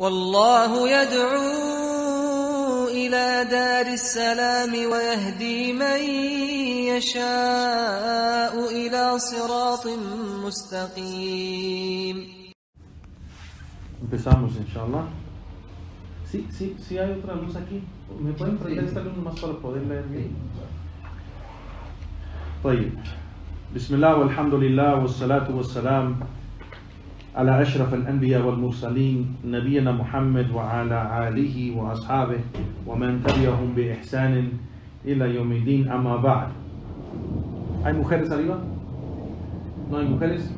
والله يدعو إلى دار السلام ويهدي من يشاء إلى صراط مستقيم Empezamos, inshallah. Sí, sí, sí hay otra luz aquí. ¿Me pueden prender esta luz más para poder leer bien? طيب بسم الله والحمد لله والصلاة والسلام على أشرف الأنبياء والمرسلين نبينا محمد وعلى آله وأصحابه ومن تبعهم بإحسان إلى يوم الدين أما بعد ¿Hay mujeres arriba? ¿No hay mujeres?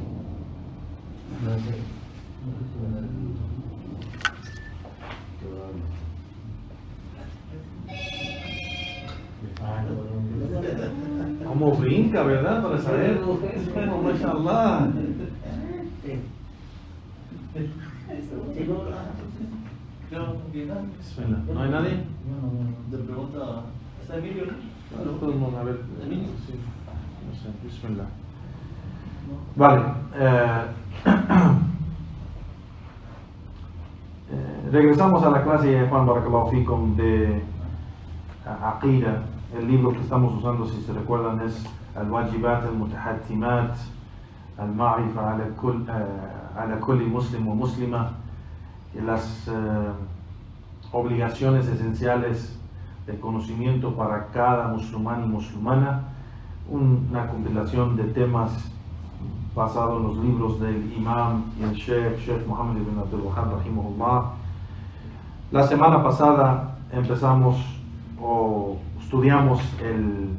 Como brinca, ¿verdad? Para saber. Como, mashallah. ¿No hay nadie? Pregunta, ¿está Emilio? Podemos a ver. Emilio. Sí. No sé. Bismillah. Vale. eh, eh, regresamos a la clase de Juan Barakallahu Fikum de eh, Aqida. El libro que estamos usando, si se recuerdan, es Al-Wajibat al-Mutahattimat al-Ma'rifa ala kulli muslim wa muslima. Y las eh, obligaciones esenciales de conocimiento para cada musulmán y musulmana. Un- una compilación de temas basado en los libros del imam y el sheikh, Sheikh Muhammad ibn Abdul Wahhab rahimahullah. La semana pasada empezamos o estudiamos el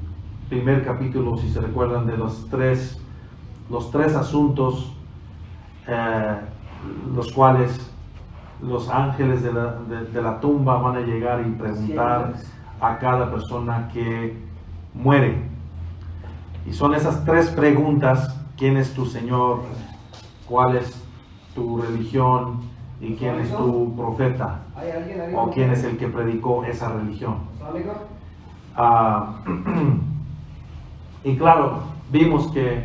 primer capítulo, si se recuerdan, de los tres, los tres asuntos eh, los cuales los ángeles de la, de- de la tumba van a llegar y preguntar a cada persona que muere. Y son esas tres preguntas, ¿quién es tu Señor? ¿Cuál es tu religión? ¿Y quién es tu profeta? ¿O quién es el que predicó esa religión? Ah, y claro, vimos que,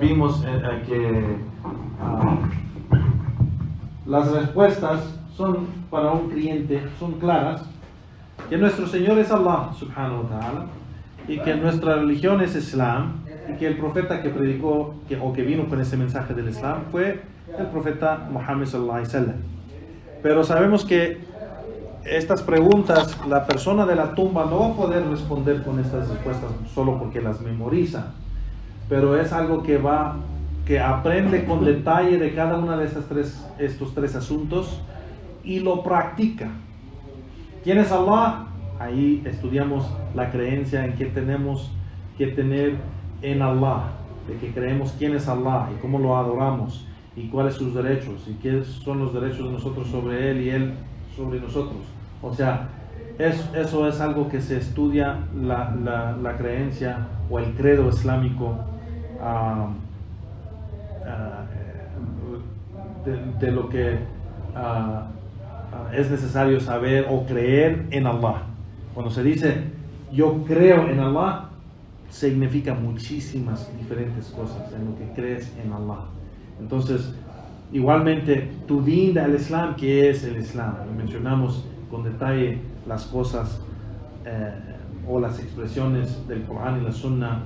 vimos eh, eh, que ah, las respuestas son para un cliente, son claras, que nuestro Señor es Allah subhanahu wa ta'ala y que nuestra religión es Islam y que el profeta que predicó que, o que vino con ese mensaje del Islam fue el profeta Muhammad sallallahu alaihi wasallam. Pero sabemos que estas preguntas la persona de la tumba no va a poder responder con estas respuestas solo porque las memoriza, pero es algo que va que aprende con detalle de cada una de estas tres estos tres asuntos y lo practica. ¿Quién es Allah? Ahí estudiamos la creencia en que tenemos que tener en Allah, de que creemos quién es Allah y cómo lo adoramos y cuáles sus derechos y qué son los derechos de nosotros sobre Él y Él sobre nosotros. O sea, es- eso es algo que se estudia la, la- la creencia o el credo islámico ah, ah, de, lo que ah, ah, es necesario saber o creer en Allah. Cuando se dice yo creo en Allah, significa muchísimas diferentes cosas en lo que crees en Allah. Entonces, igualmente, tu din al Islam, ¿qué es el Islam? Mencionamos con detalle las cosas eh, o las expresiones del Corán y la Sunna,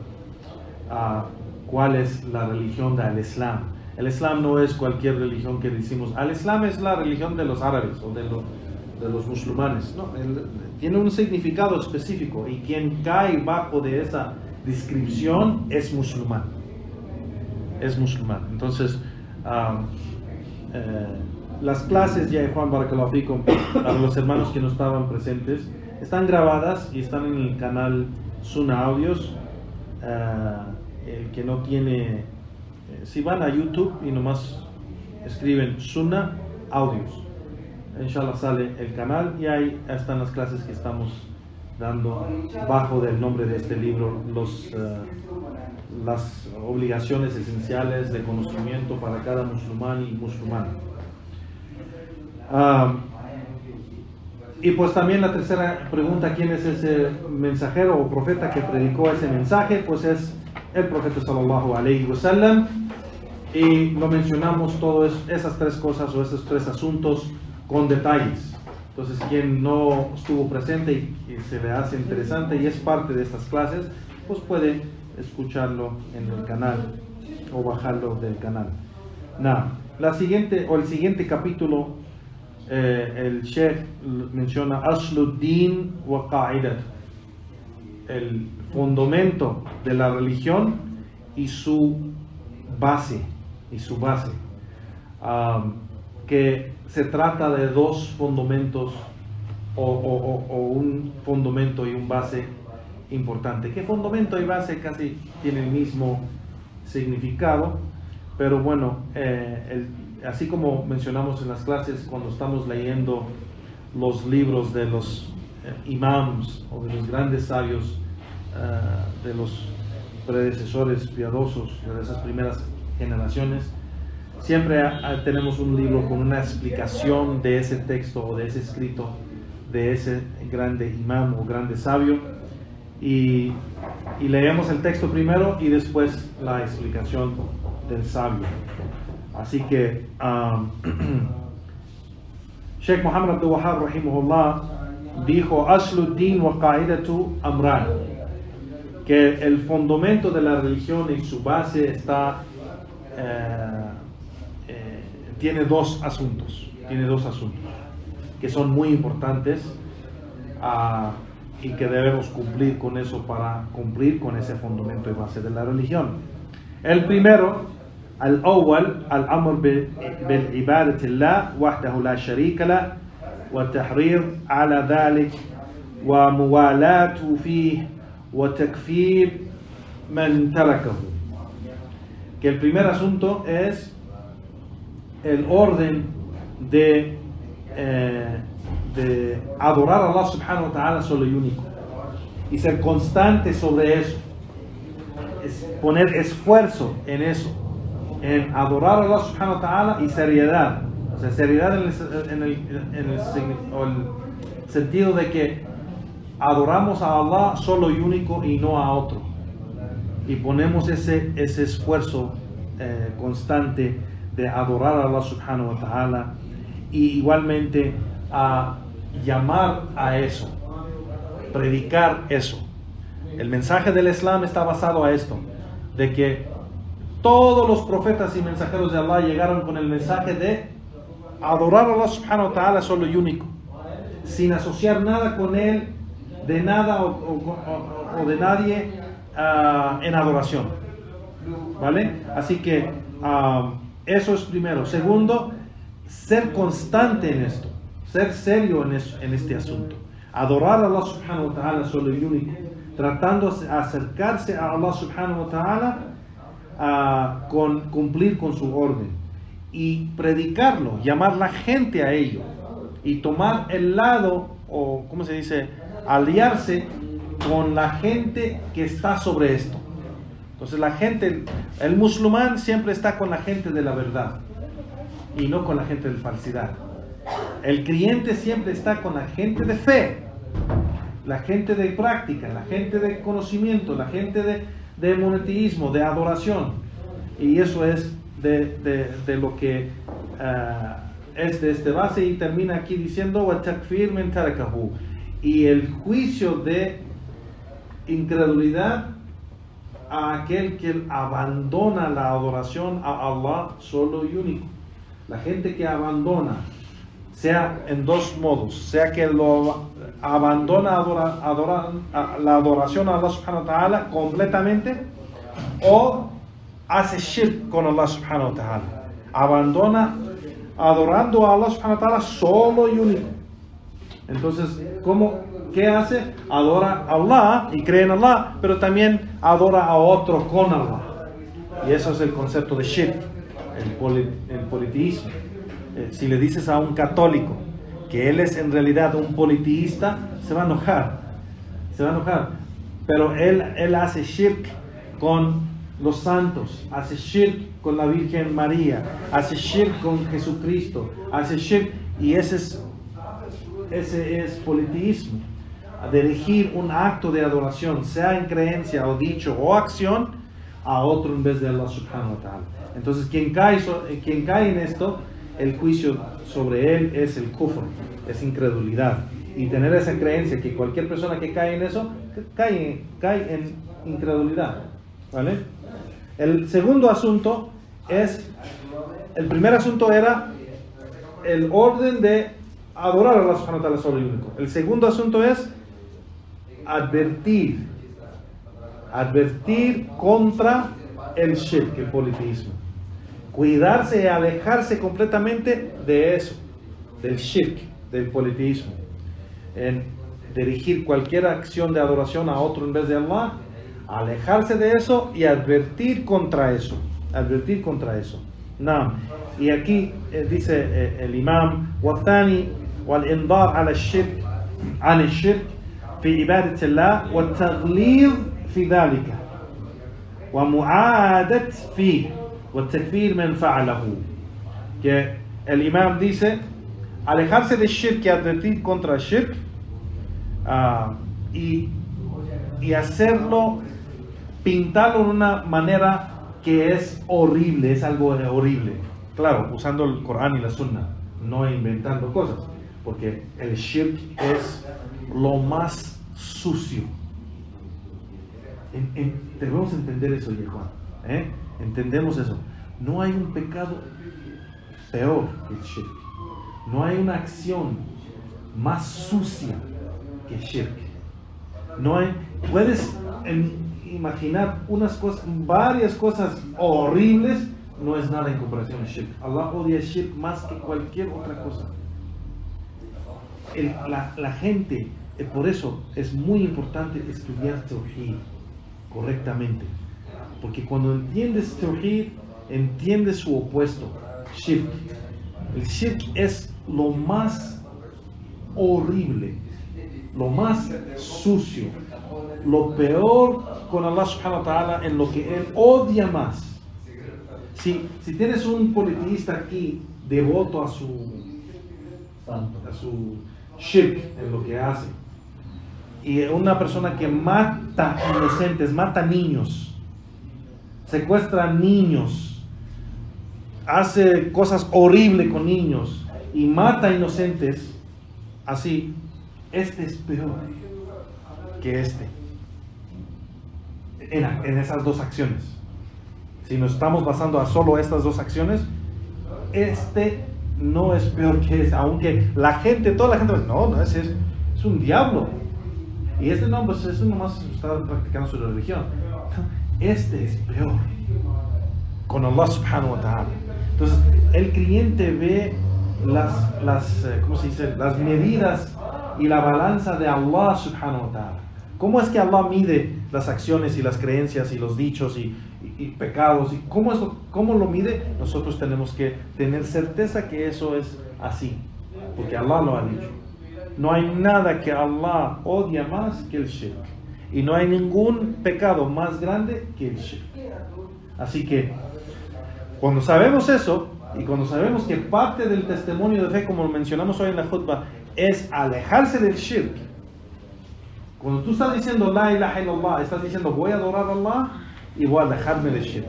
ah, cuál es la religión del Islam. El Islam no es cualquier religión que decimos, al Islam es la religión de los árabes o de, lo- de los musulmanes. No, el- tiene un significado específico y quien cae bajo de esa descripción es musulmán. Es musulmán. Entonces, ah, eh, las clases ya de Juan Barakallahu fikum, para los hermanos que no estaban presentes, están grabadas y están en el canal Suna Audios. Ah, el que no tiene, eh, si van a YouTube y nomás escriben Suna Audios, inshallah sale el canal y ahí están las clases que estamos dando bajo del nombre de este libro, los, eh, las obligaciones esenciales de conocimiento para cada musulmán y musulmana. Ah, y pues también la tercera pregunta, ¿quién es ese mensajero o profeta que predicó ese mensaje? Pues es el profeta sallallahu alaihi wasallam. Y lo mencionamos todas esas tres cosas o esos tres asuntos con detalles. Entonces, quien no estuvo presente y, se le hace interesante y es parte de estas clases, pues puede escucharlo en el canal o bajarlo del canal. Nada, la siguiente o el siguiente capítulo, eh, el Sheikh menciona Asluddin wa Qa'idat, el fundamento de la religión y su base, y su base, que se trata de dos fundamentos o, un fundamento y un base importante. Que fundamento y base casi tienen el mismo significado, pero bueno, eh, así como mencionamos en las clases cuando estamos leyendo los libros de los eh, imams o de los grandes sabios eh, de los predecesores piadosos de esas primeras generaciones, siempre ah, tenemos un libro con una explicación de ese texto o de ese escrito de ese grande imam o grande sabio y, leemos el texto primero y después la explicación del sabio. Así que Sheikh Muhammad Abdul Wahab rahimahullah dijo Asluddin wa qa'idatu amran que el fundamento de la religión y su base está eh, eh, tiene dos asuntos, tiene dos asuntos que son muy importantes ah, y que debemos cumplir con eso para cumplir con ese fundamento y base de la religión. El primero, al awal, al amr bil ibadatillah wahdahu la sharika la wa tahrir ala dhalik wa muwalatu fihi وتكفير من تركه que el primer asunto es el orden de, eh, de adorar a Allah subhanahu wa ta'ala solo y único y ser constante sobre eso es poner esfuerzo en eso en adorar a Allah subhanahu wa ta'ala y seriedad o sea seriedad en el, en el- en el signi- o el sentido de que adoramos a Allah solo y único y no a otro y ponemos ese, ese esfuerzo eh, constante de adorar a Allah subhanahu wa ta'ala y igualmente a llamar a eso, predicar eso. El mensaje del Islam está basado a esto, de que todos los profetas y mensajeros de Allah llegaron con el mensaje de adorar a Allah subhanahu wa ta'ala solo y único, sin asociar nada con él, de nada o, de nadie ah, en adoración. ¿Vale? Así que ah, eso es primero. Segundo, ser constante en esto, ser serio en, en este asunto. Adorar a Allah subhanahu wa ta'ala solo y único, tratando de acercarse a Allah subhanahu wa ta'ala ah, con cumplir con su orden y predicarlo, llamar la gente a ello y tomar el lado o cómo se dice, aliarse con la gente que está sobre esto. Entonces la gente, el musulmán siempre está con la gente de la verdad y no con la gente de falsidad. El creyente siempre está con la gente de fe, la gente de práctica, la gente de conocimiento, la gente de, de monoteísmo, de adoración. Y eso es de, lo que ah, es de este base y termina aquí diciendo Y el juicio de incredulidad a aquel que abandona la adoración a Allah solo y único. La gente que abandona, sea en dos modos, sea que lo abandona adora- adora- la adoración a Allah subhanahu wa ta'ala completamente o hace shirk con Allah subhanahu wa ta'ala. Abandona adorando a Allah subhanahu wa ta'ala solo y único. Entonces, ¿cómo, ¿qué hace? Adora a Allah y cree en Allah, pero también adora a otro con Allah. Y eso es el concepto de shirk, el, poli- el politeísmo. Eh, si le dices a un católico que él es en realidad un politeísta, se va a enojar. Se va a enojar. Pero él, él hace shirk con los santos, hace shirk con la Virgen María, hace shirk con Jesucristo, hace shirk y ese es ese es politeísmo. Dirigir un acto de adoración, sea en creencia o dicho o acción, a otro en vez de Allah subhanahu wa ta'ala. Entonces, quien cae, eh, quien cae en esto, el juicio sobre él es el kufr, es incredulidad. Y tener esa creencia que cualquier persona que cae en eso, cae, cae en incredulidad. ¿Vale? El segundo asunto es, el primer asunto era el orden de adorar a Allah subhanahu wa ta'ala solo y único. El segundo asunto es advertir, advertir contra el shirk, el politismo. Cuidarse y alejarse completamente de eso, del shirk, del politismo. En dirigir cualquier acción de adoración a otro en vez de Allah, alejarse de eso y advertir contra eso, advertir contra eso. Nah. Y aquí eh, dice eh, el imam, Watani والإنذار على الشرك عن الشرك في عبادة الله والتغليظ في ذلك ومعادة فيه والتكفير من فعله que el imam dice alejarse de shirk y advertir contra el shirk ah, y, y hacerlo pintarlo de una manera que es horrible, es algo horrible. Claro, usando el Corán y la Sunna, no inventando cosas, porque el shirk es lo más sucio. Debemos entender eso, viejo. ¿eh? Entendemos eso. No hay un pecado peor que el shirk. No hay una acción más sucia que el shirk. No hay, puedes imaginar unas cosas, varias cosas horribles, no es nada en comparación al shirk. Allah odia el shirk más que cualquier otra cosa. El- la, gente, eh, por eso es muy importante estudiar Tawhid correctamente. Porque cuando entiendes Tawhid, entiendes su opuesto, Shirk. El Shirk es lo más horrible, lo más sucio, lo peor con Allah subhanahu wa ta'ala en lo que Él odia más. Si, si tienes un politista aquí devoto a su a su shirk en lo que hace. Y una persona que mata inocentes, mata niños, secuestra niños, hace cosas horribles con niños y mata inocentes, así, este es peor que este. En, en esas dos acciones. Si nos estamos basando a solo estas dos acciones, este no es peor que este, aunque la gente, toda la gente no, no, ese es, es un diablo. Y este no, pues eso nomás está practicando su religión. Este es peor. Con Allah subhanahu wa ta'ala. Entonces, el creyente ve las, las, eh, ¿cómo se dice? Las medidas y la balanza de Allah subhanahu wa ta'ala. ¿Cómo es que Allah mide las acciones y las creencias y los dichos y, y- pecados? ¿Y cómo, es lo- ¿Cómo lo mide? Nosotros tenemos que tener certeza que eso es así, porque Allah lo ha dicho. No hay nada que Allah odia más que el shirk. Y no hay ningún pecado más grande que el shirk. Así que cuando sabemos eso y cuando sabemos que parte del testimonio de fe, como lo mencionamos hoy en la khutbah, es alejarse del shirk. Cuando tú estás diciendo la ilaha illallah, estás diciendo voy a adorar a Allah y voy a alejarme del shirk.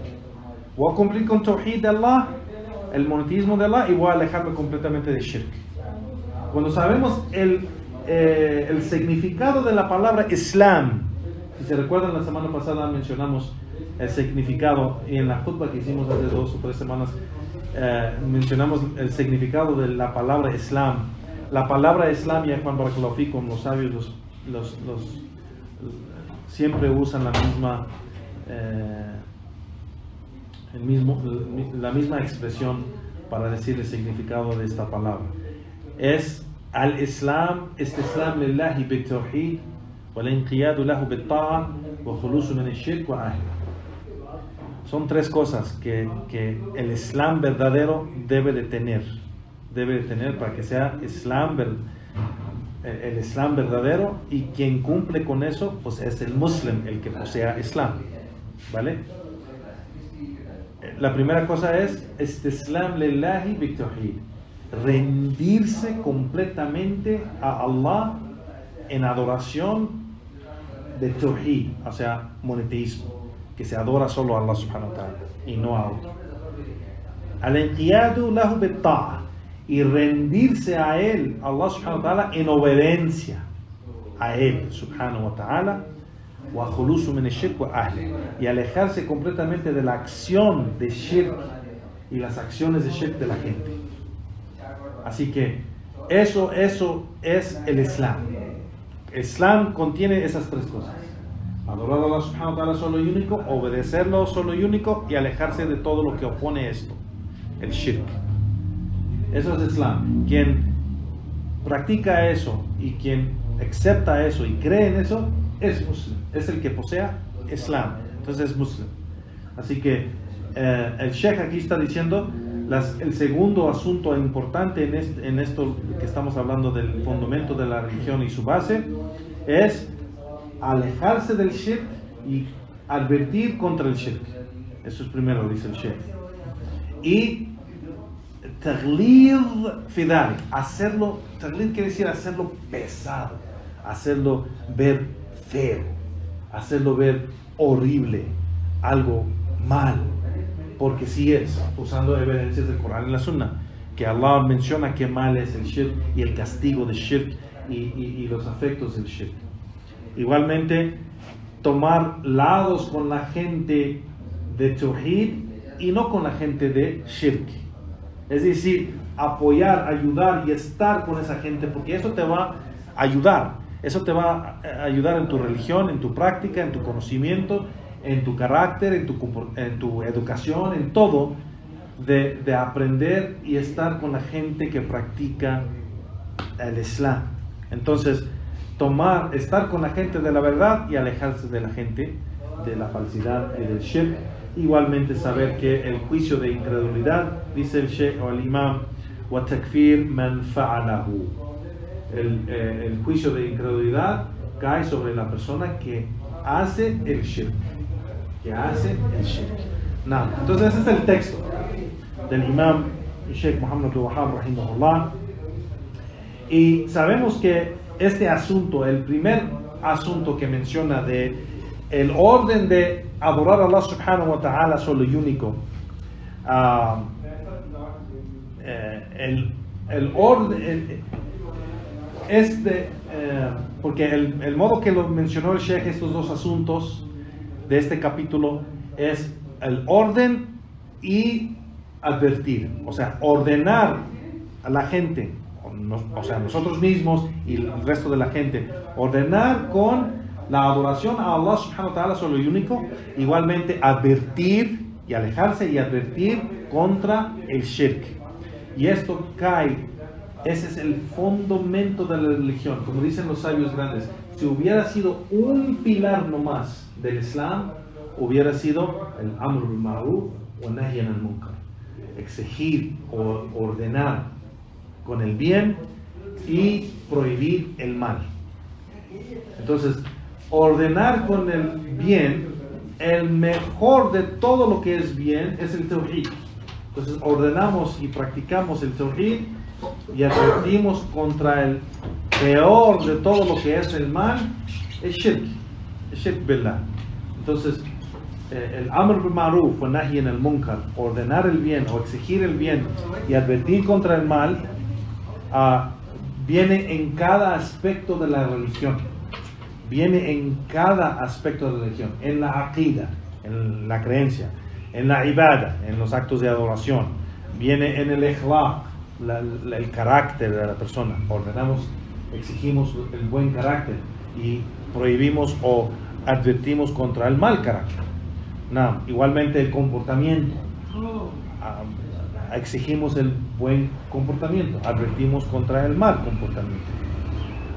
Voy a cumplir con tawhid de Allah, el monoteísmo de Allah y voy a alejarme completamente del shirk. Cuando sabemos el, eh, el significado de la palabra Islam, si se recuerdan la semana pasada mencionamos el significado y en la khutbah que hicimos hace dos o tres semanas eh, mencionamos el significado de la palabra Islam. La palabra Islam, ya Juan Barakallahu fikum, los sabios los, los, los- siempre usan la misma eh, la misma expresión para decir el significado de esta palabra. Es al-Islam, istislam lillahi bit-tawhid, wal-inqiyadu lahu bit-ta'a, wa khulusu min ash-shirk wa ahli. Son tres cosas que, que el Islam verdadero debe de tener. Debe de tener para que sea Islam ver- el el Islam verdadero y quien cumple con eso pues es el muslim el que posea Islam ¿vale? la primera cosa es istislam lillahi bitawhid rendirse completamente a Allah en adoración de tawhid o sea monoteísmo que se adora solo a Allah subhanahu wa ta'ala y no a otro al-inqiyadu lahu y rendirse a Él, Allah subhanahu wa ta'ala, en obediencia a Él, subhanahu wa ta'ala, y alejarse completamente de la acción de shirk y las acciones de shirk de la gente. Así que eso, eso es el Islam. Islam contiene esas tres cosas. Adorar a Allah subhanahu wa ta'ala solo y único, obedecerlo solo y único y alejarse de todo lo que opone esto, el shirk. Eso es Islam. Quien practica eso y quien acepta eso y cree en eso es muslim. Es el que posea Islam. Entonces es muslim. Así que eh, el Sheikh aquí está diciendo el segundo asunto importante en, en esto que estamos hablando del fundamento de la religión y su base es alejarse del shirk y advertir contra el shirk. Eso es primero, dice el Sheikh. Y taglid fidal, hacerlo, taglid quiere decir hacerlo pesado, hacerlo ver feo, hacerlo ver horrible, algo mal, porque sí es, usando evidencias del Corán y la Sunna, que Allah menciona que mal es el shirk y el castigo del shirk y los afectos del shirk. Igualmente, tomar lados con la gente de Tawhid y no con la gente de Shirk. Es decir, apoyar, ayudar y estar con esa gente, porque eso te va a ayudar. Eso te va a ayudar en tu religión, en tu práctica, en tu conocimiento, en tu carácter, en tu, tu educación, en todo, de, de aprender y estar con la gente que practica el Islam. Entonces, tomar, estar con la gente de la verdad y alejarse de la gente de la falsidad y del shirk. Igualmente saber que el juicio de incredulidad, dice el Sheikh o el Imam, takfir man fa'alahu. El, eh, el juicio de incredulidad cae sobre la persona que hace el shirk. Que hace el shirk. Nada. Entonces ese es el texto del Imam Sheikh Muhammad al-Wahhab, rahimahullah. Y sabemos que este asunto, el primer asunto que menciona de el orden de adorar a Allah subhanahu wa ta'ala solo y único, ah, eh, el, el orden, este, eh, porque el, el modo que lo mencionó el Sheikh estos dos asuntos de este capítulo es el orden y advertir, o sea, ordenar a la gente, o, sea, nosotros mismos y el resto de la gente, ordenar con la adoración a Allah subhanahu wa ta'ala solo y único, igualmente advertir y alejarse y advertir contra el shirk. Y esto cae, ese es el fundamento de la religión, como dicen los sabios grandes. Si hubiera sido un pilar nomás del Islam, hubiera sido el Amr bil Ma'ruf o Nahy al Munkar. Exigir o ordenar con el bien y prohibir el mal. Entonces, ordenar con el bien, el mejor de todo lo que es bien es el Tawhid. Entonces, ordenamos y practicamos el Tawhid y advertimos contra el peor de todo lo que es el mal, el Shirk, el Shirk Billah. Entonces, eh, el Amr Ma'ruf o Nahi en el Munkar, ordenar el bien o exigir el bien y advertir contra el mal, ah, viene en cada aspecto de la religión. Viene en cada aspecto de la religión. En la aqida, en la creencia. En la ibada, en los actos de adoración. Viene en el ikhlaq, el carácter de la persona. Ordenamos, exigimos el buen carácter y prohibimos o advertimos contra el mal carácter. No, igualmente el comportamiento. Ah, exigimos el buen comportamiento, advertimos contra el mal comportamiento.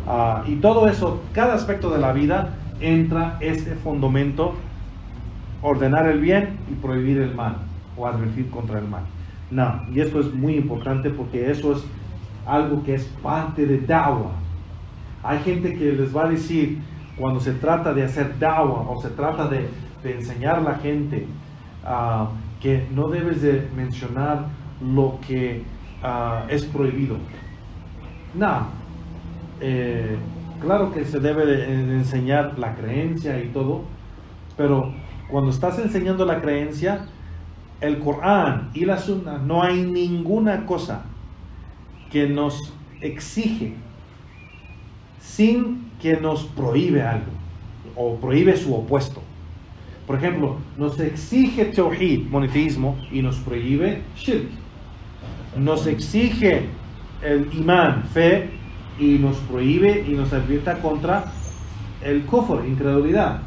Ah, y todo eso, cada aspecto de la vida entra este fundamento, ordenar el bien y prohibir el mal, o advertir contra el mal. No, y esto es muy importante porque eso es algo que es parte de da'wah. Hay gente que les va a decir, cuando se trata de hacer da'wah o se trata de, enseñar a la gente ah, que no debes de mencionar lo que ah, es prohibido. No, eh, claro que se debe de, de enseñar la creencia y todo, pero cuando estás enseñando la creencia, el Corán y la Sunna, no hay ninguna cosa que nos exige sin que nos prohíbe algo o prohíbe su opuesto. Por ejemplo, nos exige tawhid, monoteísmo, y nos prohíbe shirk. Nos exige el imán, fe, y nos prohíbe y nos advierta contra el kufr, incredulidad.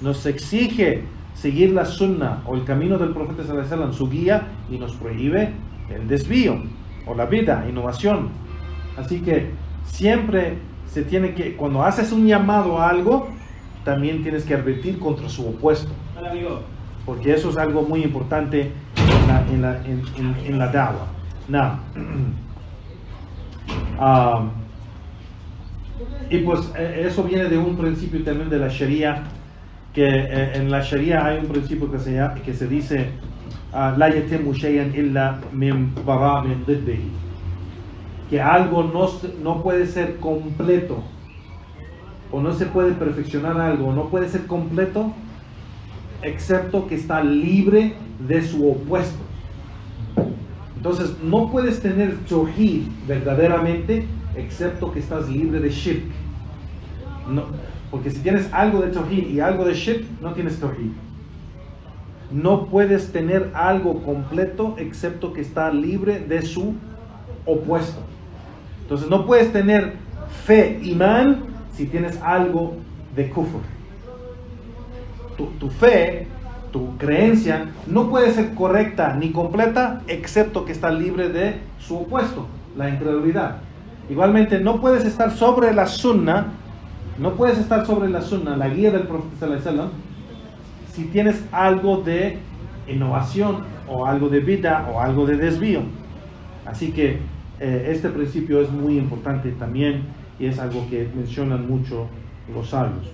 Nos exige seguir la sunna o el camino del profeta sallallahu su guía, y nos prohíbe el desvío o la vida, innovación. Así que siempre se tiene que, cuando haces un llamado a algo, también tienes que advertir contra su opuesto. Porque eso es algo muy importante en la, en la, en, en- en la dawa. Now, um, y pues eh, eso viene de un principio también de la Sharia, que eh, en la Sharia hay un principio que se, que se dice ah, que algo no, no puede ser completo o no se puede perfeccionar algo, no puede ser completo excepto que está libre de su opuesto. Entonces, no puedes tener tawhid verdaderamente excepto que estás libre de shirk. Porque si tienes algo de tawhid y algo de shirk, no tienes tawhid. No puedes tener algo completo excepto que está libre de su opuesto. Entonces, no puedes tener fe, imán, si tienes algo de kufr tu, tu fe, tu creencia, no puede ser correcta ni completa excepto que está libre de su opuesto, la incredulidad. Igualmente, no puedes estar sobre la sunna, no puedes estar sobre la sunna, la guía del profeta sallallahu si tienes algo de innovación o algo de vida o algo de desvío. Así que eh, este principio es muy importante también y es algo que mencionan mucho los sabios.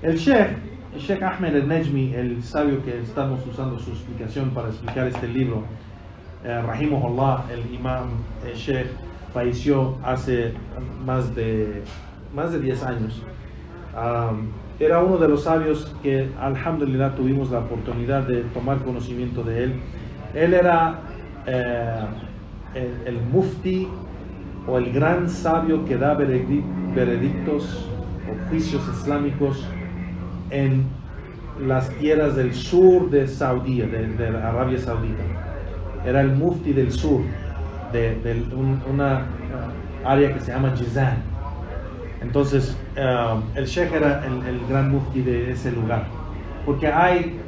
El Sheikh, el Sheikh Ahmed el-Najmi, el sabio que estamos usando su explicación para explicar este libro, eh, Rahimahullah, el imam el Sheikh, falleció hace más de, más de 10 años. Era uno de los sabios que, alhamdulillah, tuvimos la oportunidad de tomar conocimiento de él. Él era eh, el, mufti o el gran sabio que da veredi- veredictos o juicios islámicos en las tierras del sur de Saudí, de, Arabia Saudita. Era el mufti del sur, de, de un- una uh, área que se llama Jizan. Entonces, uh, el sheikh era el, gran mufti de ese lugar. Porque hay,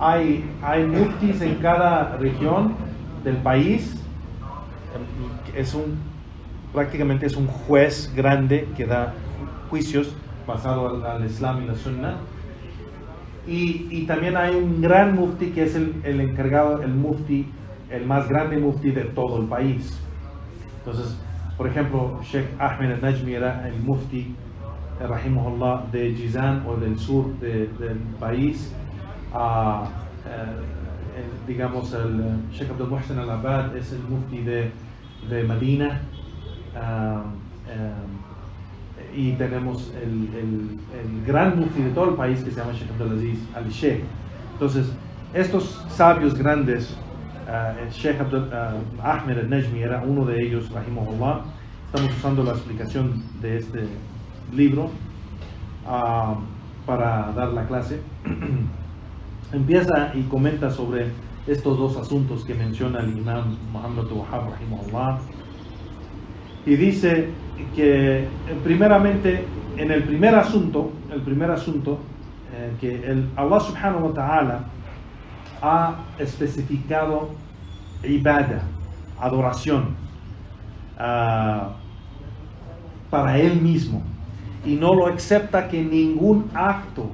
hay, hay muftis en cada región del país. Es un, prácticamente es un juez grande que da juicios basado al, al Islam y la Sunna. Y, y también hay un gran mufti que es el, el encargado, el mufti, el más grande mufti de todo el país. Entonces, por ejemplo, Sheikh Ahmed al-Najmi era el mufti, rahimahullah, de Jizan o del sur de- del país. Eh, el- digamos, el Sheikh Abdul Muhsin al-Abad es el mufti de, de Medina. Ah, eh, y tenemos el, el- el gran mufti de todo el país que se llama Sheikh Abdulaziz al-Sheikh. Entonces, estos sabios grandes, el Sheikh ah, Ahmed al-Najmi era uno de ellos, rahimahullah. Estamos usando la explicación de este libro ah, para dar la clase. Empieza y comenta sobre estos dos asuntos que menciona el imam Muhammad Wahab, rahimahullah. Y dice que eh, primeramente, en el primer asunto, el primer asunto, eh, que el Allah subhanahu wa ta'ala ha especificado ibada, adoración, ah, para Él mismo. Y no lo acepta que ningún acto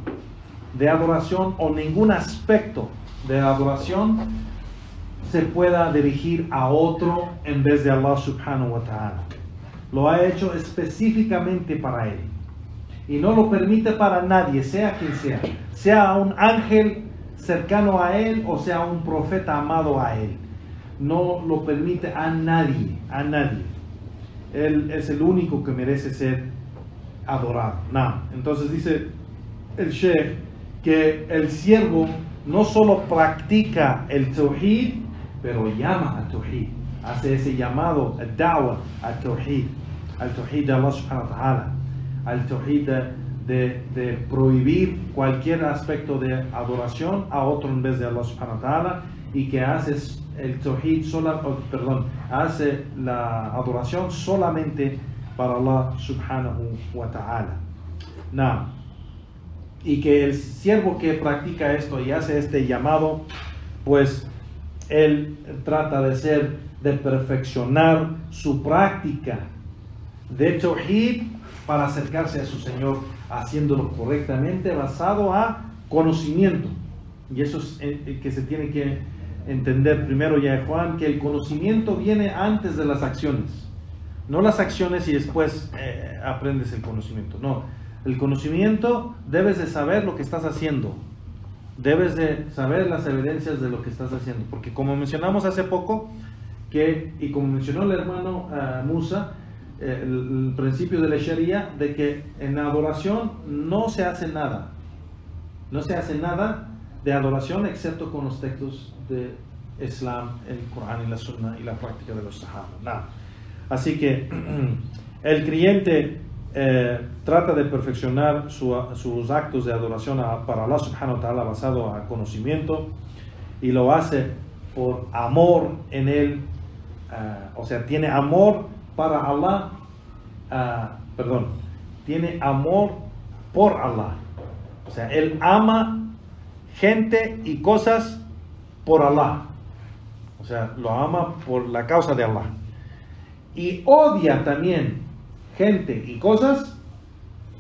de adoración o ningún aspecto de adoración se pueda dirigir a otro en vez de Allah subhanahu wa ta'ala. Lo ha hecho específicamente para Él. Y no lo permite para nadie, sea quien sea. Sea un ángel cercano a Él o sea un profeta amado a Él. No lo permite a nadie, a nadie. Él es el único que merece ser adorado. No. Entonces dice el Sheikh que el siervo no solo practica el tawhid, pero llama a tawhid. hace ese llamado, el da'wah, al tawhid, al tawhid de Allah subhanahu wa ta'ala, al tawhid de, de- prohibir cualquier aspecto de adoración a otro en vez de Allah subhanahu wa ta'ala y que hace el tawhid sola, oh, perdón, hace la adoración solamente para Allah subhanahu wa ta'ala. Y que el siervo que practica esto y hace este llamado, pues él trata de ser, de perfeccionar su práctica de Tawhid para acercarse a su Señor, haciéndolo correctamente, basado a conocimiento. Y eso es eh, eh, que se tiene que entender primero ya Juan, que el conocimiento viene antes de las acciones. No las acciones y después eh, aprendes el conocimiento. No, el conocimiento debes de saber lo que estás haciendo. Debes de saber las evidencias de lo que estás haciendo. Porque como mencionamos hace poco, que, y como mencionó el hermano ah, Musa, el, el principio de la Sharia, de que en la adoración no se hace nada. No se hace nada de adoración excepto con los textos de Islam, el Corán y la Sunna y la práctica de los Sahaba. Nada. Así que el creyente eh, trata de perfeccionar su- sus actos de adoración a- para Allah subhanahu wa ta'ala basado a conocimiento y lo hace por amor en él, ah, o sea, tiene amor para Allah, ah, perdón, tiene amor por Allah. O sea, él ama gente y cosas por Allah. O sea, lo ama por la causa de Allah. Y odia también gente y cosas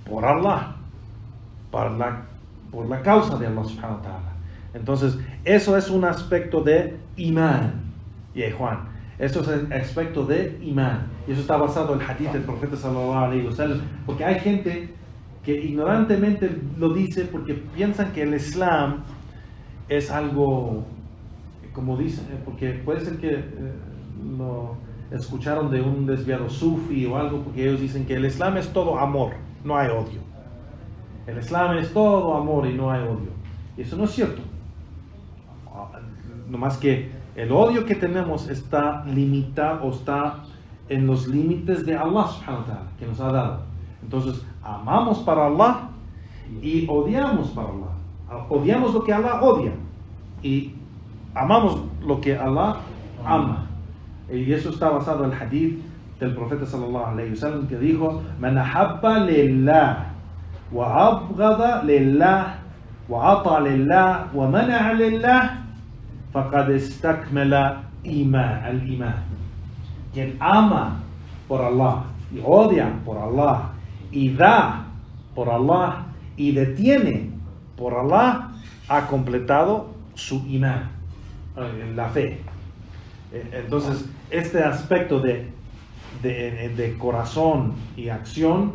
por Allah. Por la, por la causa de Allah subhanahu wa ta'ala. Entonces, eso es un aspecto de imán. Y Juan, eso es el aspecto de imán. Y eso está basado en el hadith del profeta sallallahu alaihi wasallam. Porque hay gente que ignorantemente lo dice porque piensan que el Islam es algo, como dicen, eh, porque puede ser que eh, lo escucharon de un desviado sufi o algo, porque ellos dicen que el Islam es todo amor, no hay odio. El Islam es todo amor y no hay odio. Y eso no es cierto. Ah, No más que el odio que tenemos está limitado o está en los límites de Allah subhanahu wa que nos ha dado. Entonces, amamos para Allah y odiamos para Allah. Odiamos lo que Allah odia y amamos lo que Allah ama. Y eso está basado en el hadith del profeta sallallahu alayhi wa que dijo: Man ahabba lillah wa abghada lillah wa ata lillah wa mana'a lillah faqad istakmala iman al iman. Quien ama por Allah y odia por Allah y da por Allah y detiene por Allah ha completado su imán, eh, la fe. Eh, Entonces, este aspecto de, de, de corazón y acción,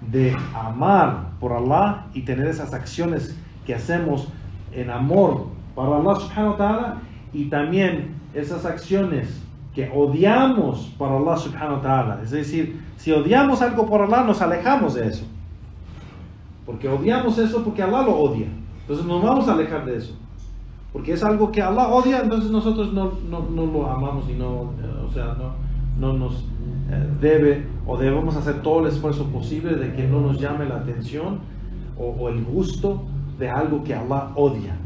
de amar por Allah y tener esas acciones que hacemos en amor para Allah subhanahu wa ta'ala y también esas acciones que odiamos para Allah subhanahu wa ta'ala. Es decir, si odiamos algo por Allah, nos alejamos de eso. Porque odiamos eso porque Allah lo odia. Entonces nos vamos a alejar de eso. Porque es algo que Allah odia, entonces nosotros no, no, no lo amamos y no, eh, o sea, no, no nos eh, debe o debemos hacer todo el esfuerzo posible de que no nos llame la atención o, o el gusto de algo que Allah odia.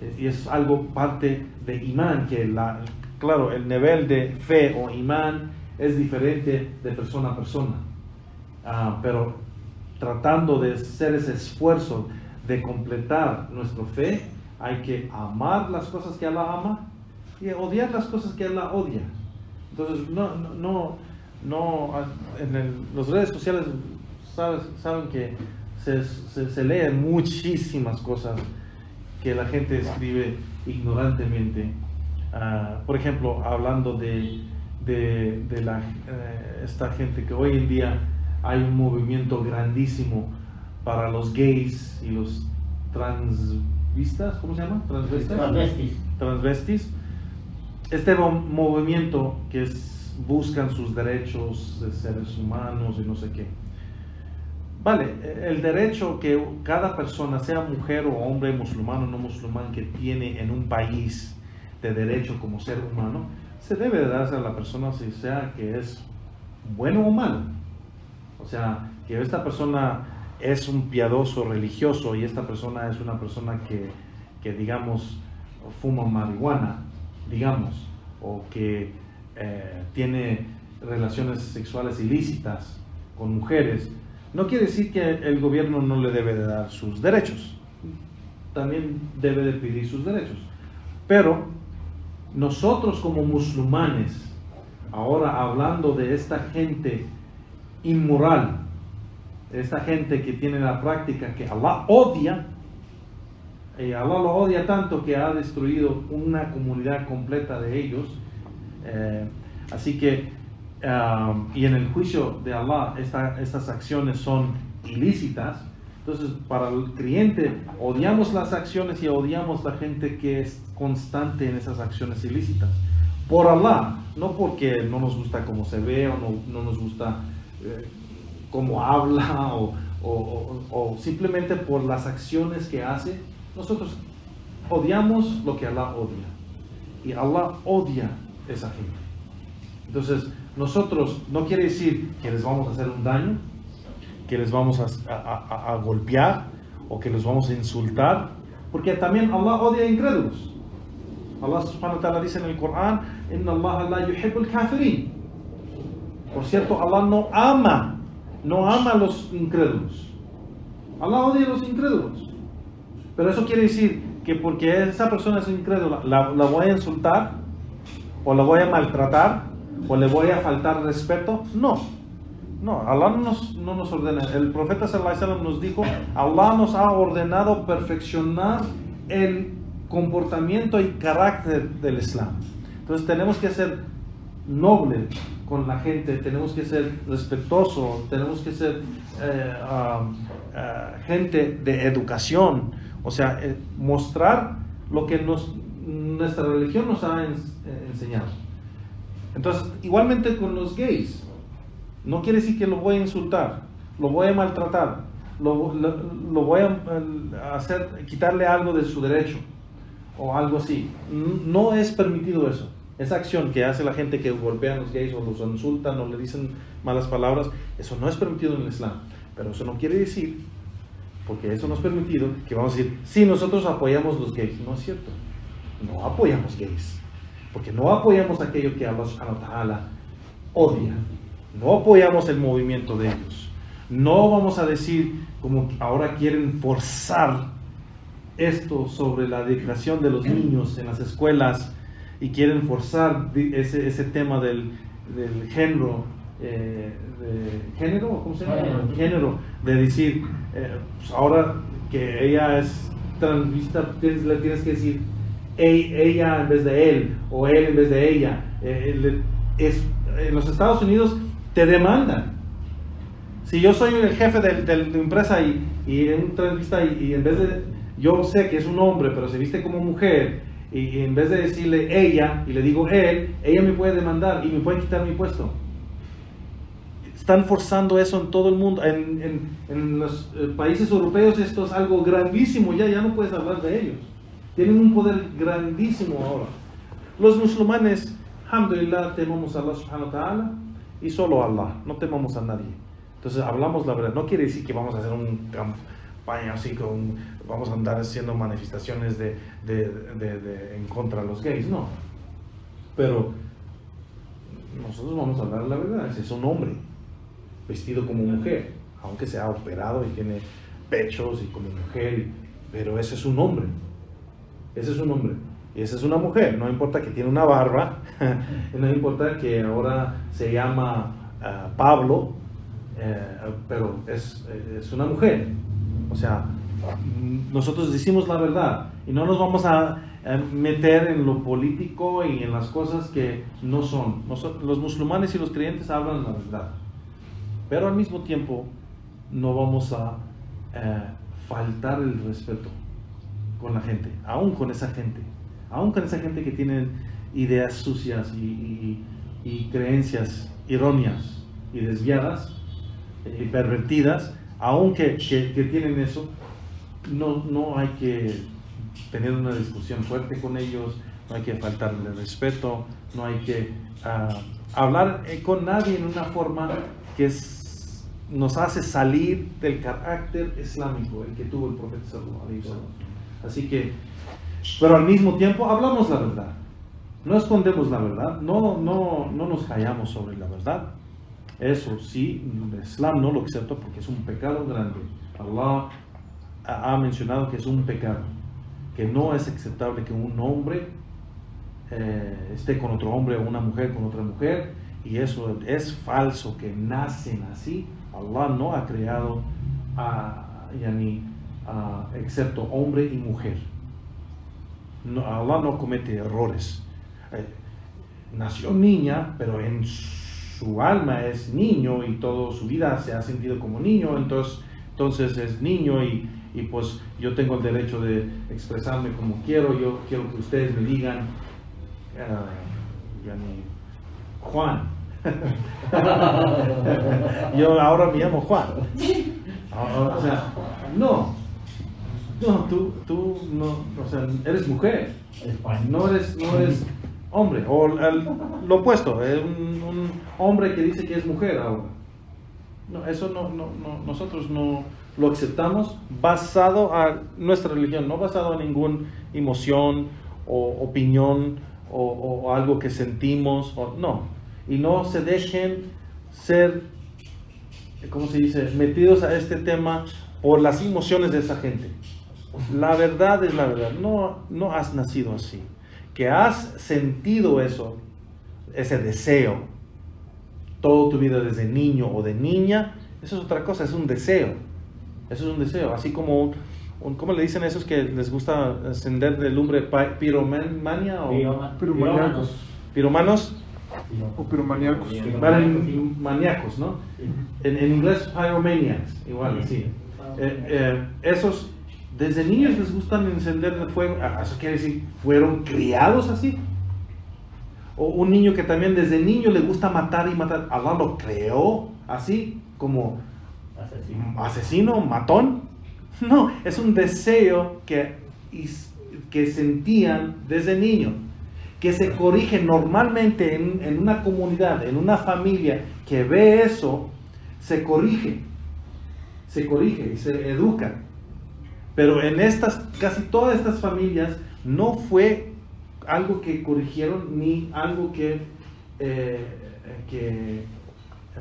Eh, Y es algo parte de imán, que la, claro, el nivel de fe o imán es diferente de persona a persona. Ah, pero tratando de hacer ese esfuerzo de completar nuestra fe, hay que amar las cosas que Allah ama y odiar las cosas que Allah odia. Entonces, no, no, no, no, ah, en el- las redes sociales sabes, saben que se, se, se leen muchísimas cosas que la gente escribe ignorantemente. Ah, por ejemplo, hablando de, de, de la, eh, esta gente que hoy en día hay un movimiento grandísimo para los gays y los transvistas, ¿cómo se llama? Transvestis. Transvestis. Este mo- movimiento que es- buscan sus derechos de seres humanos y no sé qué. Vale, el derecho que cada persona, sea mujer o hombre, musulmán o no musulmán, que tiene en un país de derecho como ser humano, se debe de darse a la persona si sea que es bueno o malo. O sea, que esta persona es un piadoso religioso y esta persona es una persona que, que digamos, fuma marihuana, digamos, o que eh, tiene relaciones sexuales ilícitas con mujeres, no quiere decir que el gobierno no le debe de dar sus derechos. También debe de pedir sus derechos. Pero nosotros como musulmanes, ahora hablando de esta gente inmoral, esta gente que tiene la práctica que Allah odia, y Allah lo odia tanto que ha destruido una comunidad completa de ellos. Eh, así que, um, y en el juicio de Allah, estas acciones son ilícitas. Entonces, para el creyente, odiamos las acciones y odiamos la gente que es constante en esas acciones ilícitas. Por Allah, no porque no nos gusta cómo se ve o no, no nos gusta eh, cómo habla o, o, simplemente por las acciones que hace, nosotros odiamos lo que Allah odia. Y Allah odia esa gente. Entonces, nosotros no quiere decir que les vamos a hacer un daño, que les vamos a, golpear o que les vamos a insultar, porque también Allah odia a incrédulos. Allah subhanahu wa ta'ala dice en el Corán, Allah la kafirin. Por cierto, Allah no ama no ama a los incrédulos. Allah odia a los incrédulos. Pero eso quiere decir que porque esa persona es incrédula, la, voy a insultar, o la voy a maltratar, o le voy a faltar respeto. No. No, Allah no nos, no nos ordena. El profeta nos dijo, Allah nos ha ordenado perfeccionar el comportamiento y carácter del Islam. Entonces tenemos que ser nobles con la gente, tenemos que ser respetuosos, tenemos que ser eh, um, eh, gente de educación, o sea, eh, mostrar lo que nos, nuestra religión nos ha enseñado. Entonces, igualmente con los gays, no quiere decir que lo voy a insultar, lo voy a maltratar, lo, lo voy a hacer, quitarle algo de su derecho o algo así. No es permitido eso. Esa acción que hace la gente que golpea a los gays o los insultan o le dicen malas palabras, eso no es permitido en el Islam. Pero eso no quiere decir, porque eso no es permitido, que vamos a decir, sí, nosotros apoyamos los gays. No es cierto. No apoyamos gays. Porque no apoyamos aquello que Allah subhanahu odia. No apoyamos el movimiento de ellos. No vamos a decir como ahora quieren forzar esto sobre la educación de los niños en las escuelas y quieren forzar ese, ese tema del, del género, eh, de, ¿género? ¿Cómo se llama? Género, de decir, eh, pues ahora que ella es transvista, le tienes que decir ella en vez de él, o él en vez de ella. Eh, es, en los Estados Unidos te demandan. Si yo soy el jefe de, de empresa y, y en una y, y en vez de, yo sé que es un hombre, pero se viste como mujer, y en vez de decirle ella y le digo él, ella me puede demandar y me puede quitar mi puesto. Están forzando eso en todo el mundo. En, en, los eh, países europeos esto es algo grandísimo, ya, ya no puedes hablar de ellos. Tienen un poder grandísimo ahora. Los musulmanes, alhamdulillah, temamos a Allah subhanahu wa ta'ala y solo a Allah, no temamos a nadie. Entonces hablamos la verdad. No quiere decir que vamos a hacer un campaña así con vamos a andar haciendo manifestaciones de, en contra de los gays, no. Pero nosotros vamos a hablar la verdad, es un hombre vestido como mujer, aunque sea operado y tiene pechos y como mujer, pero ese es un hombre, ese es un hombre. Y esa es una mujer, no importa que tiene una barba, no importa que ahora se llama ah, Pablo, eh, pero es, es una mujer. O sea, nosotros decimos la verdad y no nos vamos a meter en lo político y en las cosas que no son. los musulmanes y los creyentes hablan la verdad, pero al mismo tiempo no vamos a eh, faltar el respeto con la gente, aún con esa gente, aún con esa gente que tiene ideas sucias y, creencias erróneas y desviadas y pervertidas, aunque que tienen eso, no, no hay que tener una discusión fuerte con ellos, no hay que faltarle respeto, no hay que ah, hablar eh, con nadie en una forma que es- nos hace salir del carácter islámico, el que tuvo el profeta sallallahu. Así que, pero al mismo tiempo hablamos la verdad. No escondemos la verdad, no, no, no nos callamos sobre la verdad. Eso sí, el Islam no lo acepta porque es un pecado grande. Allah ha mencionado que es un pecado, que no es aceptable que un hombre eh, esté con otro hombre o una mujer con otra mujer, y eso es falso, que nacen así. Allah no ha creado a, yani, a- excepto hombre y mujer. No, Allah no comete errores. Eh, nació niña, pero en su alma es niño y toda su vida se ha sentido como niño, entonces, entonces es niño y, y pues yo tengo el derecho de expresarme como quiero, yo quiero que ustedes me digan, ah, Juan. yo ahora me llamo Juan. Ah, o sea, no, no, tú, tú no, o sea, eres mujer no eres, no eres hombre, o el- lo opuesto, es un, un hombre que dice que es mujer ahora. No, eso no, no, no, nosotros no lo aceptamos basado a nuestra religión, no basado en ninguna emoción o opinión o, o algo que sentimos, o, no. Y no se dejen ser, ¿cómo se dice?, metidos a este tema por las emociones de esa gente. La verdad es la verdad. No, no has nacido así. Que has sentido eso, ese deseo, toda tu vida desde niño o de niña, eso es otra cosa, es un deseo. Eso es un deseo. Así como, un, un- ¿cómo le dicen a esos que les gusta encender de lumbre? ¿Piromania o Piroma- Piromaníacos. piromanos? O piromaníacos. Vale, maníacos, ¿no? En, en inglés, pyromaniacs, igual, sí. Eh, eh, esos, desde niños les gustan encender el fuego. Ah, Eso quiere decir, ¿fueron criados así? O un niño que también desde niño le gusta matar y matar. ¿Allah lo creó así? Como Asesino. asesino, matón. No, es un deseo que, que sentían desde niño, que se corrige normalmente en, en una comunidad, en una familia que ve eso, se corrige, se corrige y se educa. Pero en estas, casi todas estas familias no fue algo que corrigieron ni algo que, eh, que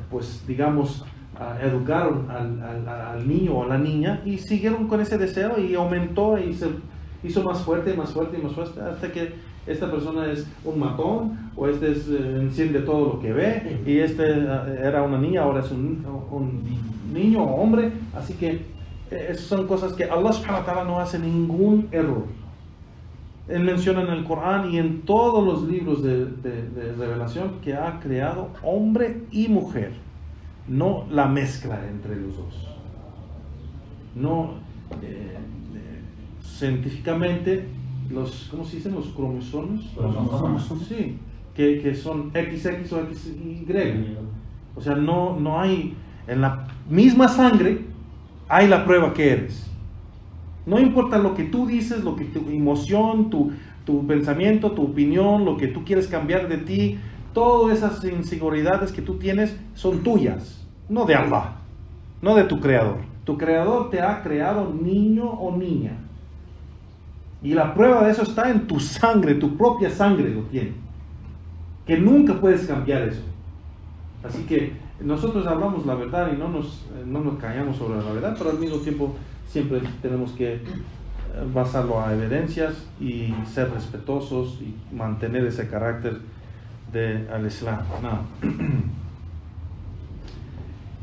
pues digamos, ah, educaron al, niño o a la niña y siguieron con ese deseo y aumentó y se hizo más fuerte, más fuerte y más fuerte hasta que esta persona es un matón o este es, eh, enciende todo lo que ve y este ah, era una niña, ahora es un, un niño o hombre, así que esas son cosas que Allah subhanahu wa ta'ala no hace ningún error. Él menciona en el Corán y en todos los libros de, de- de revelación que ha creado hombre y mujer, no la mezcla entre los dos. No, eh, eh, científicamente, los, ¿cómo se dicen? Los cromosomas. Cromosomas. Sí, que, que son XX o XY. O sea, no, no hay, en la misma sangre hay la prueba que eres. No importa lo que tú dices, lo que tu emoción, tu, tu pensamiento, tu opinión, lo que tú quieres cambiar de ti, todas esas inseguridades que tú tienes son tuyas, no de Allah, no de tu creador. Tu creador te ha creado niño o niña. Y la prueba de eso está en tu sangre, tu propia sangre lo tiene. Que nunca puedes cambiar eso. Así que nosotros hablamos la verdad y no nos, eh, no nos callamos sobre la verdad, pero al mismo tiempo siempre tenemos que eh, basarlo a evidencias y ser respetuosos y mantener ese carácter de al Islam. No.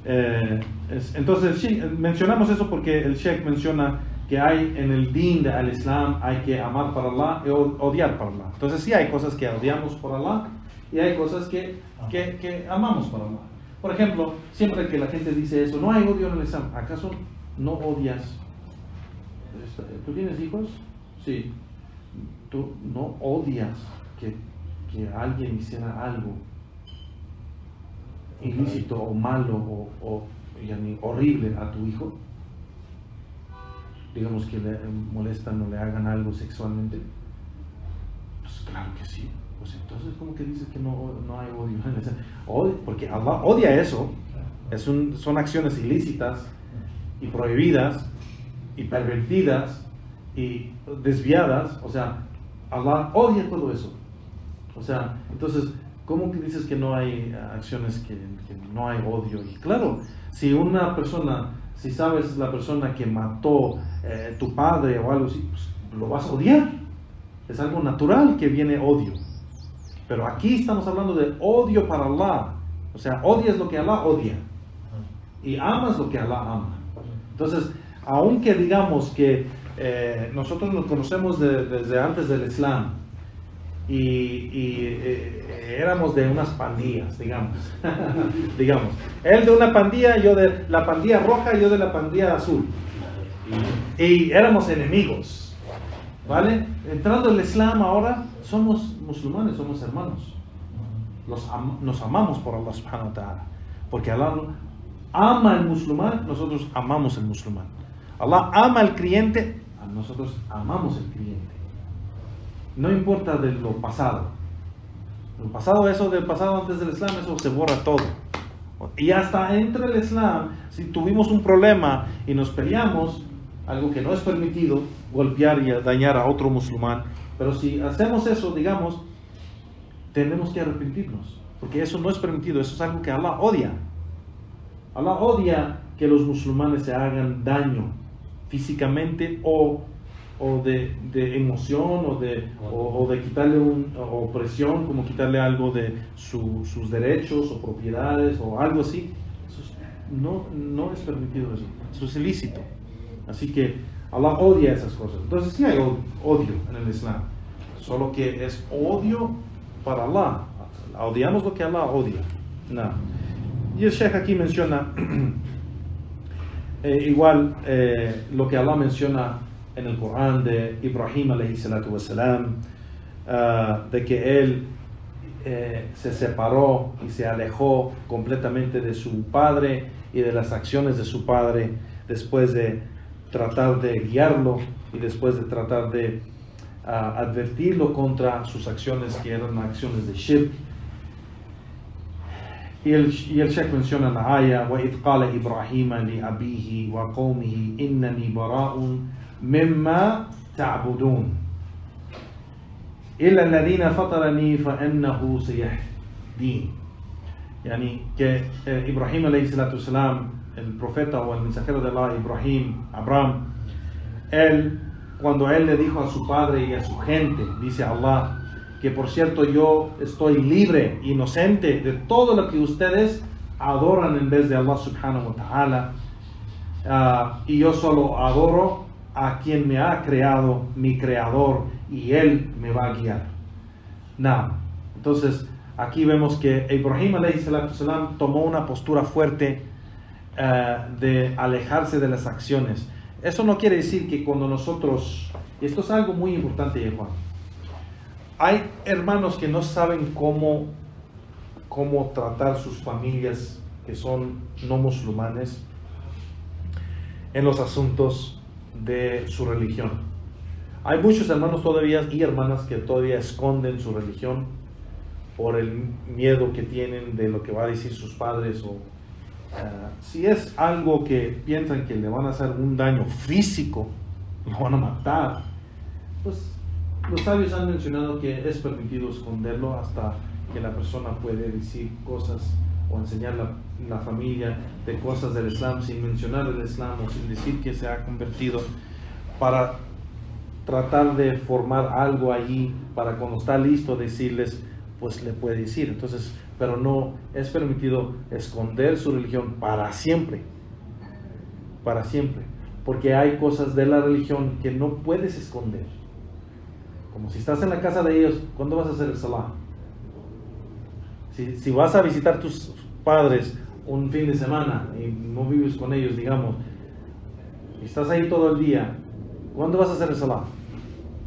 Eh, es- entonces, mencionamos eso porque el Sheikh menciona que hay en el din de al Islam hay que amar para Allah y odiar para Allah. Entonces, sí hay cosas que odiamos por Allah y hay cosas que, que, que amamos para Allah. Por ejemplo, siempre que la gente dice eso, no hay odio en el Islam, ¿acaso no odias? ¿Tú tienes hijos? Sí. ¿Tú no odias que, que alguien hiciera algo ilícito o malo o, o, yani, horrible a tu hijo? Digamos que le molestan o le hagan algo sexualmente. Pues claro que sí, Pues entonces, ¿cómo que dices que no, no hay odio? Odio, Porque Allah odia eso. Es un- son acciones ilícitas y prohibidas y pervertidas y desviadas. O sea, Allah odia todo eso. O sea, entonces, ¿cómo que dices que no hay eh, acciones que, que no hay odio? Y claro, si una persona, si sabes la persona que mató eh, tu padre o algo así, pues lo vas a odiar. Es algo natural que viene odio. Pero aquí estamos hablando de odio para Allah. O sea, odias lo que Allah odia. Y amas lo que Allah ama. Entonces, aunque digamos que eh, nosotros nos conocemos de- desde antes del Islam y, y, eh, éramos de unas pandillas, digamos. digamos. Él de una pandilla, yo de la pandilla roja y yo de la pandilla azul. Y éramos enemigos. ¿Vale? Entrando el Islam ahora, somos musulmanes, somos hermanos. Los nos amamos por Allah subhanahu wa ta'ala. Porque Allah ama al musulmán, nosotros amamos al musulmán. Allah ama al creyente, nosotros amamos al creyente. No importa de lo pasado. Lo pasado, eso del pasado antes del Islam, eso se borra todo. Y hasta entre el Islam, si tuvimos un problema y nos peleamos, algo que no es permitido, golpear y dañar a otro musulmán, pero si hacemos eso, digamos, tenemos que arrepentirnos, porque eso no es permitido, eso es algo que Allah odia. Allah odia que los musulmanes se hagan daño físicamente o, o de, de emoción o de, o, o de quitarle un, o opresión, como quitarle algo de su- sus derechos o propiedades o algo así. Eso es- no, no es permitido eso, eso es ilícito. Así que Allah odia esas cosas. Entonces sí hay odio en el Islam, solo que es odio para Allah. Odiamos lo que Allah odia. No. Y el Sheikh aquí menciona eh, igual eh, lo que Allah menciona en el Corán de Ibrahim wasalam, ah, de que él eh, se separó y se alejó completamente de su padre y de las acciones de su padre después de tratar de guiarlo y después de tratar de ah, advertirlo contra sus acciones que eran acciones de shirk. Y el, y el Sheikh menciona en la ayah, وَإِذْ قَالَ إِبْرَاهِيمَ لِأَبِيهِ وَقَوْمِهِ إِنَّنِي بَرَاءٌ مِمَّا تَعْبُدُونَ إِلَّا الَّذِينَ فَطَرَنِي فَإِنَّهُ سَيَهْدِينَ Yani que eh, Ibrahim alayhi salatu wasalam, el profeta o el mensajero de Allah, Ibrahim, Abraham, él, cuando él le dijo a su padre y a su gente, dice Allah, que por cierto yo estoy libre, inocente de todo lo que ustedes adoran en vez de Allah subhanahu wa ta'ala, Ah, y yo solo adoro a quien me ha creado, mi creador, y él me va a guiar. Now, entonces aquí vemos que Ibrahim wasalam, tomó una postura fuerte eh, de alejarse de las acciones. Eso no quiere decir que cuando nosotros, y esto es algo muy importante, Juan, hay hermanos que no saben cómo, cómo tratar sus familias que son no musulmanes en los asuntos de su religión. Hay muchos hermanos todavía y hermanas que todavía esconden su religión por el miedo que tienen de lo que va a decir sus padres si es algo que piensan que le van a hacer un daño físico, lo van a matar, pues los sabios han mencionado que es permitido esconderlo hasta que la persona puede decir cosas o enseñar la, la familia de cosas del Islam sin mencionar el Islam o sin decir que se ha convertido para tratar de formar algo allí para cuando está listo decirles pues le puede decir. Entonces pero no es permitido esconder su religión para siempre para siempre porque hay cosas de la religión que no puedes esconder como si estás en la casa de ellos ¿cuándo vas a hacer el salah? Si, si vas a visitar tus padres un fin de semana y no vives con ellos, digamos, y estás ahí todo el día, ¿cuándo vas a hacer el salah?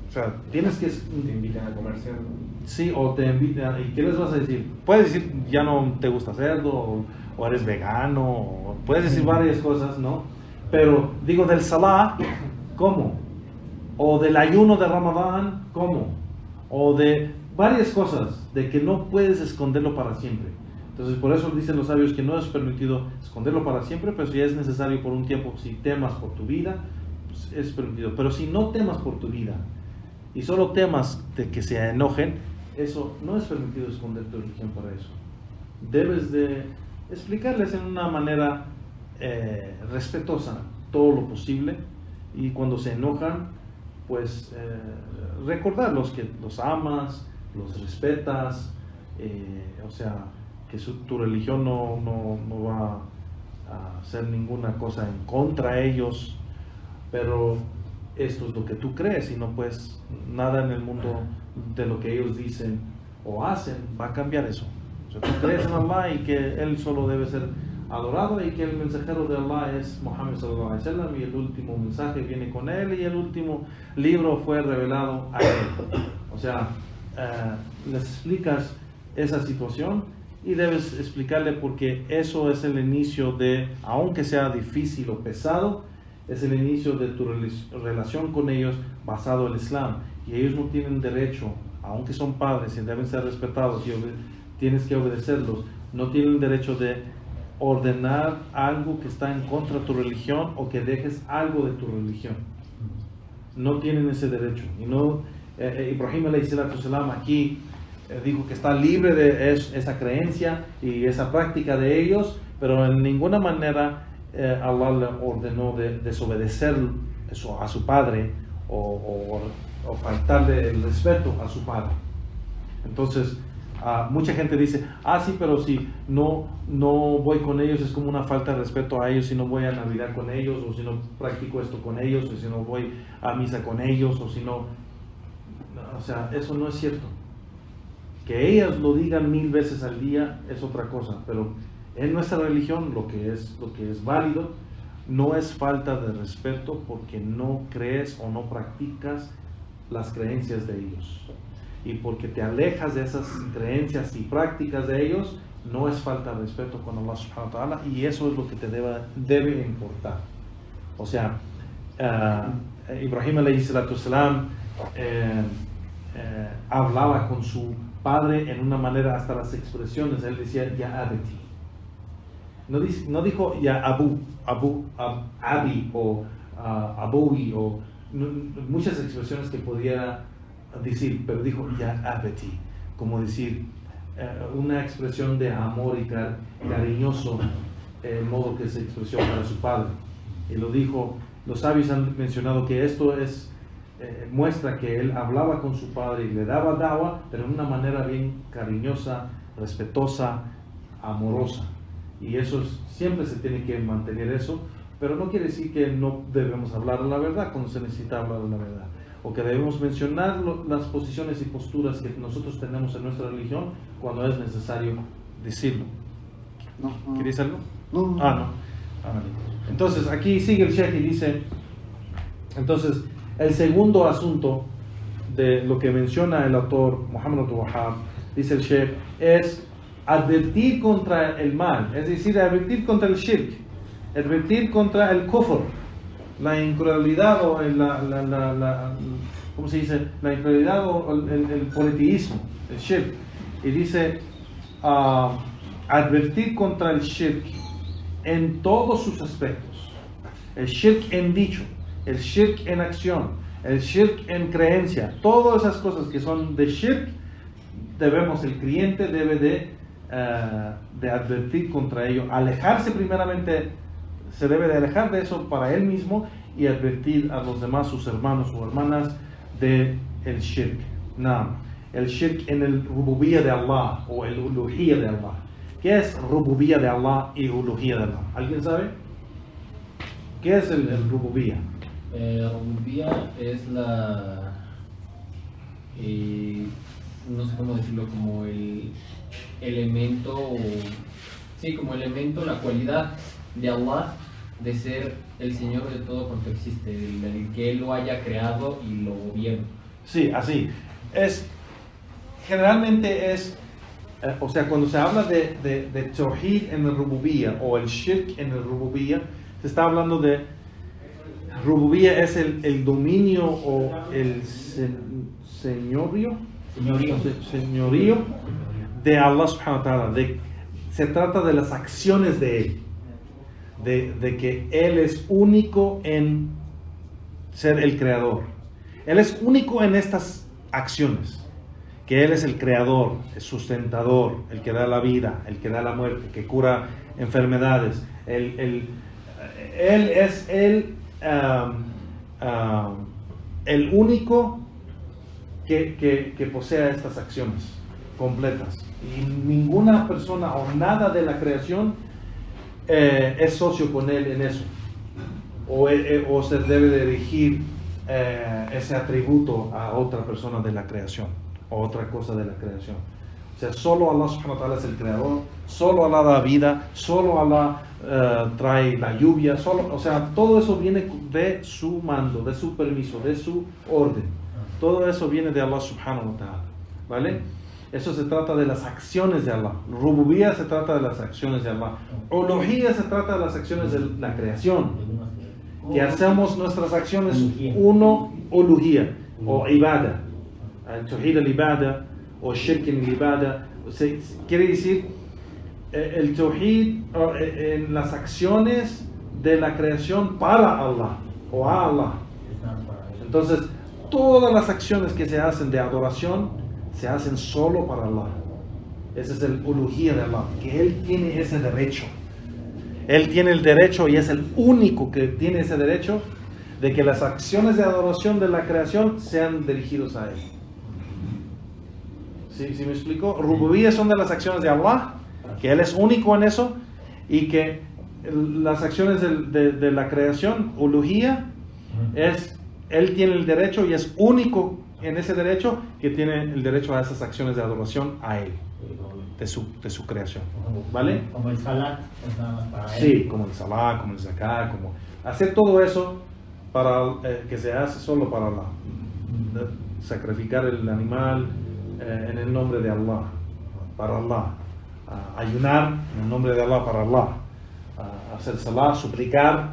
O sea, tienes que... Te invitan a comer cerdo. Sí, o te invitan, ¿y qué les vas a decir? Puedes decir, ya no te gusta cerdo, o, o eres vegano, o puedes decir varias cosas, ¿no? Pero digo del salah, ¿cómo? O del ayuno de Ramadán, ¿cómo? O de, varias cosas de que no puedes esconderlo para siempre. Entonces, por eso dicen los sabios que no es permitido esconderlo para siempre, pero si es necesario por un tiempo, si temas por tu vida, pues es permitido. Pero si no temas por tu vida y solo temas de que se enojen, eso no es permitido esconder tu religión para eso. Debes de explicarles en una manera eh, respetuosa todo lo posible y cuando se enojan, pues eh, recordarlos que los amas, los respetas, eh, o sea, que tu religión no, no, no va a hacer ninguna cosa en contra de ellos, pero esto es lo que tú crees y no pues nada en el mundo de lo que ellos dicen o hacen va a cambiar eso. O sea, tú crees en Allah y que Él solo debe ser adorado y que el mensajero de Allah es Muhammad sallallahu alaihi wasallam y el último mensaje viene con Él y el último libro fue revelado a Él. O sea, eh, les explicas esa situación y debes explicarle porque eso es el inicio de, aunque sea difícil o pesado, es el inicio de tu rela- relación con ellos basado en el Islam. Y ellos no tienen derecho, aunque son padres y deben ser respetados y tienes que obedecerlos, no tienen derecho de ordenar algo que está en contra de tu religión o que dejes algo de tu religión. No tienen ese derecho. Y no, eh, eh, Ibrahim salam aquí eh, dijo que está libre de es- esa creencia y esa práctica de ellos, pero en ninguna manera eh, Allah le ordenó de desobedecer eso a su padre o- o faltarle el respeto a su padre. Entonces, ah, mucha gente dice, ah, sí, pero si no, no voy con ellos es como una falta de respeto a ellos, si no voy a Navidad con ellos, o si no practico esto con ellos, o si no voy a misa con ellos, o si no... O sea, eso no es cierto. Que ellas lo digan mil veces al día es otra cosa, pero en nuestra religión lo que es, lo que es válido no es falta de respeto porque no crees o no practicas las creencias de ellos. Y porque te alejas de esas creencias y prácticas de ellos, no es falta de respeto con Allah subhanahu wa ta'ala y eso es lo que te debe, debe importar. O sea, ah, Ibrahim alayhi salatu salam eh, eh, hablaba con su padre en una manera, hasta las expresiones, él decía, ya abeti. No, dice- no dijo ya abu, abu, ab- abi o ah, aboui o muchas expresiones que pudiera decir, pero dijo ya abeti, como decir eh, una expresión de amor y car- cariñoso, modo que se expresó para su padre. Y lo dijo, los sabios han mencionado que esto es eh, muestra que él hablaba con su padre y le daba dawa, pero de una manera bien cariñosa, respetuosa, amorosa. Y eso es- siempre se tiene que mantener eso, pero no quiere decir que no debemos hablar la verdad cuando se necesita hablar la verdad, o que debemos mencionar lo- las posiciones y posturas que nosotros tenemos en nuestra religión cuando es necesario decirlo. No, no. ¿Queréis algo? No, no. Ah, no. Ah. Entonces, aquí sigue el Sheikh y dice, entonces, el segundo asunto de lo que menciona el autor Muhammad Abdul dice el Sheikh, es advertir contra el mal, es decir, advertir contra el shirk, advertir contra el kufr, la incredulidad o la, la, ¿cómo se dice? La incredulidad o el, el, el politeísmo, shirk. Y dice, ah, advertir contra el shirk en todos sus aspectos. El shirk en dicho, el shirk en acción, el shirk en creencia, todas esas cosas que son de shirk, debemos, el cliente debe de, eh, advertir contra ello, alejarse primeramente, se debe de alejar de eso para él mismo y advertir a los demás, sus hermanos o hermanas, de el shirk. No, el shirk en el rububía de Allah o el uluhía de Allah. ¿Qué es rububía de Allah y uluhía de Allah? ¿Alguien sabe? ¿Qué es el, el rububía? Eh, Rububía es la. eh, no sé cómo decirlo, como el elemento. Sí, como elemento, la cualidad de Allah de ser el Señor de todo cuanto existe, el, el que Él lo haya creado y lo gobierna. Sí, así. Es, generalmente es, eh, o sea, cuando se habla de, de, de Tawhid en el Rububía o el Shirk en el Rububía, se está hablando de, Rububía es el, el dominio o el se- señorío, Señorío. se- señorío de Allah subhanahu wa ta'ala. Se trata de las acciones de Él. De, de que Él es único en ser el creador. Él es único en estas acciones. Que Él es el creador, el sustentador, el que da la vida, el que da la muerte, que cura enfermedades. El, el- él es el, um, um, el único que, que, que posea estas acciones completas. Y ninguna persona o nada de la creación eh, es socio con él en eso. O, eh, o se debe dirigir eh, ese atributo a otra persona de la creación o otra cosa de la creación. O sea, solo Allah subhanahu wa ta'ala es el creador, solo Allah da vida, solo Allah eh, trae la lluvia, solo, o sea, todo eso viene de su mando, de su permiso, de su orden. Todo eso viene de Allah subhanahu wa ta'ala. ¿Vale? Eso se trata de las acciones de Allah. Rububía se trata de las acciones de Allah. Uluhiyya se trata de las acciones de la creación. Que hacemos nuestras acciones uno, uluhiyya o ibada. El tawhid al ibada o shirk en el ibada. Se- Quiere decir eh, el tawhid eh, en las acciones de la creación para Allah o a Allah. Entonces, todas las acciones que se hacen de adoración se hacen solo para Allah. Ese es el uluhiyya de Allah, que Él tiene ese derecho. Él tiene el derecho y es el único que tiene ese derecho de que las acciones de adoración de la creación sean dirigidos a Él. ¿Sí, sí me explico? Rububiyya son de las acciones de Allah, que Él es único en eso y que las acciones de, la creación, uluhiyya, es él tiene el derecho y es único en ese derecho que tiene el derecho a esas acciones de adoración a él, de su, de su creación. ¿Vale? Como el salat, es nada más para él. Sí, como el salah, como el zakat, como hacer todo eso para eh, que se hace solo para Allah. De- Sacrificar el animal eh, en el nombre de Allah, para Allah. Ah, ayunar en el nombre de Allah para Allah. Ah, hacer salah, suplicar,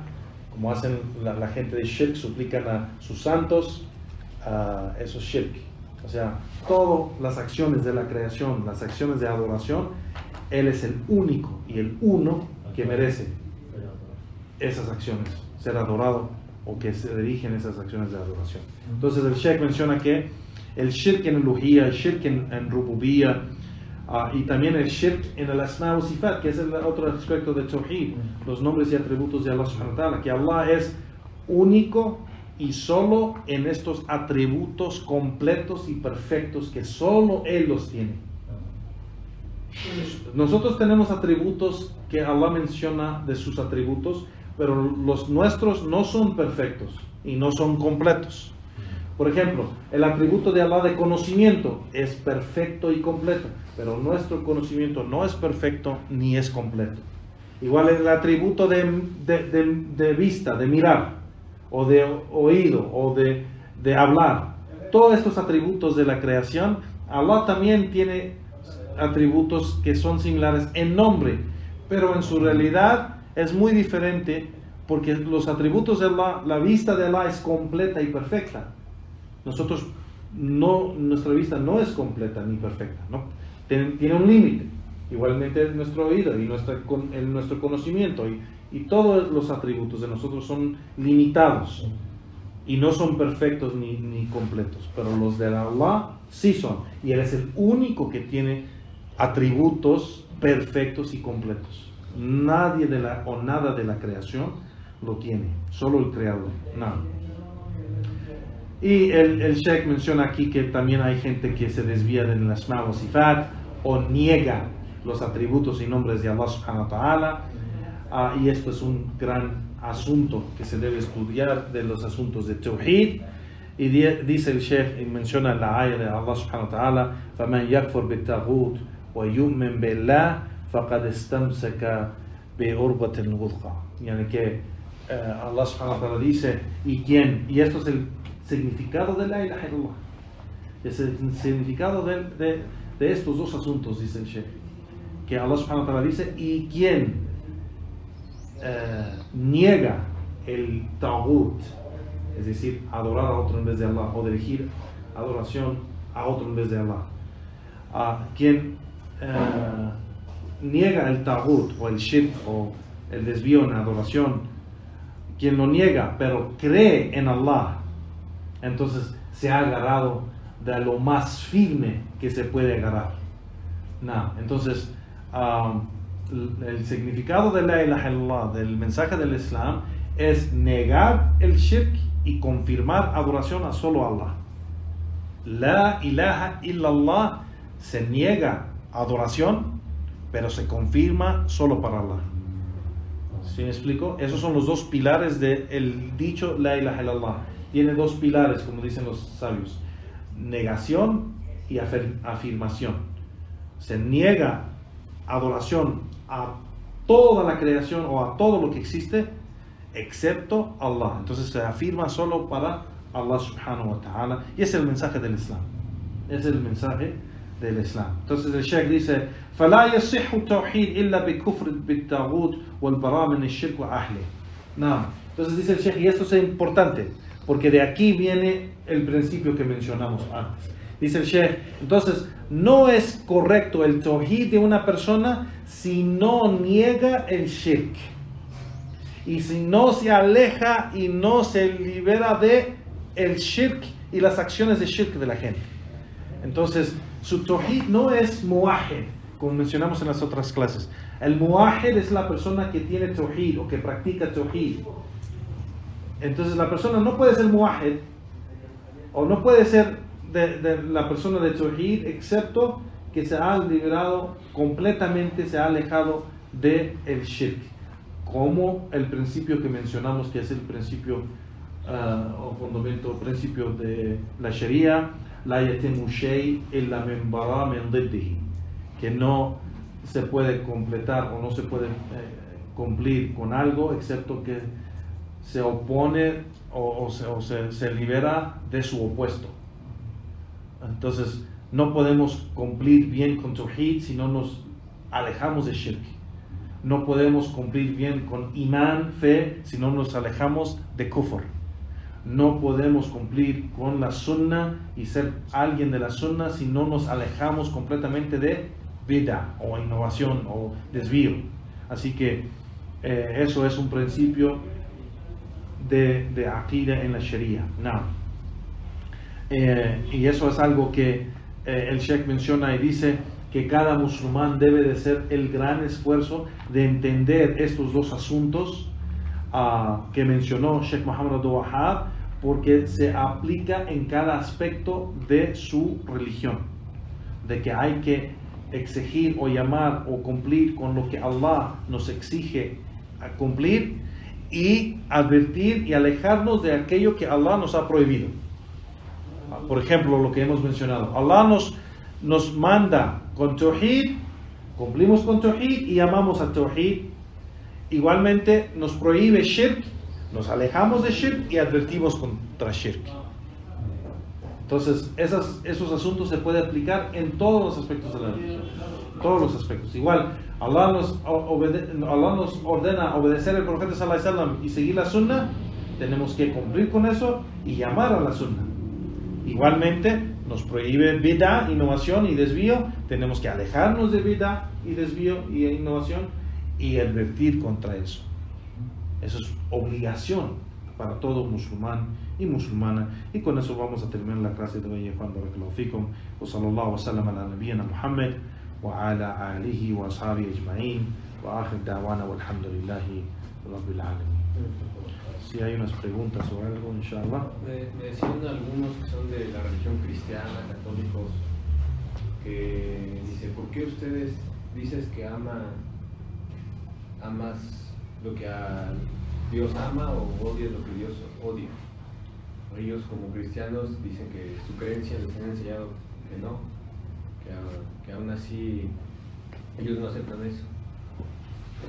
como hacen la, la gente de Shirk, suplican a sus santos, ah, eso es Shirk. O sea, todas las acciones de la creación, las acciones de adoración, Él es el único y el uno que merece esas acciones, ser adorado o que se dirigen esas acciones de adoración. Entonces el Sheikh menciona que el shirk en Uluhiyya, el shirk en, en Rububiyya ah, y también el shirk en el Asma Sifat, que es el otro aspecto de Tawhid, los nombres y atributos de Allah subhanahu wa ta'ala, que Allah es único y solo en estos atributos completos y perfectos que solo Él los tiene. Nosotros tenemos atributos que Allah menciona de sus atributos, pero los nuestros no son perfectos y no son completos. Por ejemplo, el atributo de Allah de conocimiento es perfecto y completo, pero nuestro conocimiento no es perfecto ni es completo. Igual el atributo de, de- de- de vista, de mirar, o de oído, o de, de hablar. Todos estos atributos de la creación, Allah también tiene atributos que son similares en nombre, pero en su realidad es muy diferente porque los atributos de Allah, la vista de Allah es completa y perfecta. Nosotros no, nuestra vista no es completa ni perfecta, ¿no? Tiene, un límite. Igualmente nuestro oído y nuestra, nuestro conocimiento y, y todos los atributos de nosotros son limitados y no son perfectos ni, ni completos, pero los de Allah sí son. Y Él es el único que tiene atributos perfectos y completos. Nadie de la, o nada de la creación lo tiene, solo el creador, nada. Y el, el Sheikh menciona aquí que también hay gente que se desvía del Asma wa Sifat o niega los atributos y nombres de Allah subhanahu wa ta'ala. Ah, y esto es un gran asunto que se debe estudiar de los asuntos de Tawhid. Y di- dice el Sheikh y menciona la ayah de Allah subhanahu wa ta'ala: فَمَنْ يَكْفُرْ بِالتَّاغُوتِ وَيُؤْمِنْ بِاللَّهِ فَقَدْ اسْتَمْسَكَ بِعُرْبَةٍ الْوُثْقَى Yani que eh, Allah subhanahu wa ta'ala dice: ¿Y quién? Y esto es el significado de la ilaha illallah. Es el significado de, de- de estos dos asuntos, dice el Sheikh. Que Allah subhanahu wa ta'ala dice: ¿Y quién? Eh, niega el tagut, es decir, adorar a otro en vez de Allah, o dirigir adoración a otro en vez de Allah. Ah, quien eh, niega el tagut o el shirk o el desvío en adoración, quien lo niega pero cree en Allah, entonces se ha agarrado de lo más firme que se puede agarrar. No, entonces el significado de la ilaha illallah, del mensaje del Islam, es negar el shirk y confirmar adoración a solo Allah. La ilaha illallah se niega adoración, pero se confirma solo para Allah. ¿Sí me explico? Esos son los dos pilares del dicho La ilaha illallah. Tiene dos pilares, como dicen los sabios. Negación y afir- afirmación. Se niega adoración a toda la creación o a todo lo que existe, excepto Allah. Entonces se afirma solo para Allah subhanahu wa ta'ala. Y es el mensaje del Islam. Es el mensaje del Islam. Entonces el Sheikh dice, فلا يصح التوحيد إلا بكفر بالتاغوت والبراء من الشرك وأهله. نعم. Entonces dice el Sheikh, y esto es importante, porque de aquí viene el principio que mencionamos antes. Dice el Sheikh, entonces no es correcto el tawhid de una persona si no niega el shirk. Y si no se aleja y no se libera de el shirk y las acciones de shirk de la gente. Entonces, su tawhid no es muahid, como mencionamos en las otras clases. El muahid es la persona que tiene tawhid o que practica tawhid. Entonces, la persona no puede ser muahid o no puede ser de, de la persona de tawhid excepto que se ha liberado completamente, se ha alejado de el shirk. Como el principio que mencionamos, que es el principio ah, o fundamento, principio de la Sharia, la que no se puede completar o no se puede eh, cumplir con algo excepto que se opone o, o se, o se- se libera de su opuesto. Entonces, no podemos cumplir bien con Tawhid si no nos alejamos de Shirk. No podemos cumplir bien con Iman, fe, si no nos alejamos de Kufr. No podemos cumplir con la Sunna y ser alguien de la Sunna si no nos alejamos completamente de vida o innovación o desvío. Así que eh, eso es un principio de, de en la Sharia. Now, eh, y eso es algo que eh, el Sheikh menciona y dice que cada musulmán debe de hacer el gran esfuerzo de entender estos dos asuntos ah, que mencionó Sheikh Muhammad Wahab porque se aplica en cada aspecto de su religión de que hay que exigir o llamar o cumplir con lo que Allah nos exige a cumplir y advertir y alejarnos de aquello que Allah nos ha prohibido. Por ejemplo, lo que hemos mencionado. Allah nos, nos manda con Tawhid, cumplimos con Tawhid y llamamos a Tawhid. Igualmente nos prohíbe Shirk, nos alejamos de Shirk y advertimos contra Shirk. Entonces, esas, esos asuntos se pueden aplicar en todos los aspectos de la religión. Todos los aspectos. Igual, Allah nos, obede- Allah nos ordena obedecer al profeta sallallahu y seguir la sunna. Tenemos que cumplir con eso y llamar a la sunna. Igualmente, nos prohíbe vida, innovación y desvío. Tenemos que alejarnos de vida y desvío y innovación y advertir contra eso. Eso es obligación para todo musulmán y musulmana. Y con eso vamos a terminar la clase de hoy. Juan Barakallahu fikum. Wa sallallahu wa sallam ala nabiyyina Muhammad wa ala alihi wa ashabihi ajma'in. Wa akhir Si hay unas preguntas o algo, inshallah. Me, me decían algunos que son de la religión cristiana, católicos, que dice, ¿por qué ustedes dices que ama, amas lo que a Dios ama o odias lo que Dios odia? Ellos como cristianos dicen que su creencia les han enseñado que no, que, aún así ellos no aceptan eso.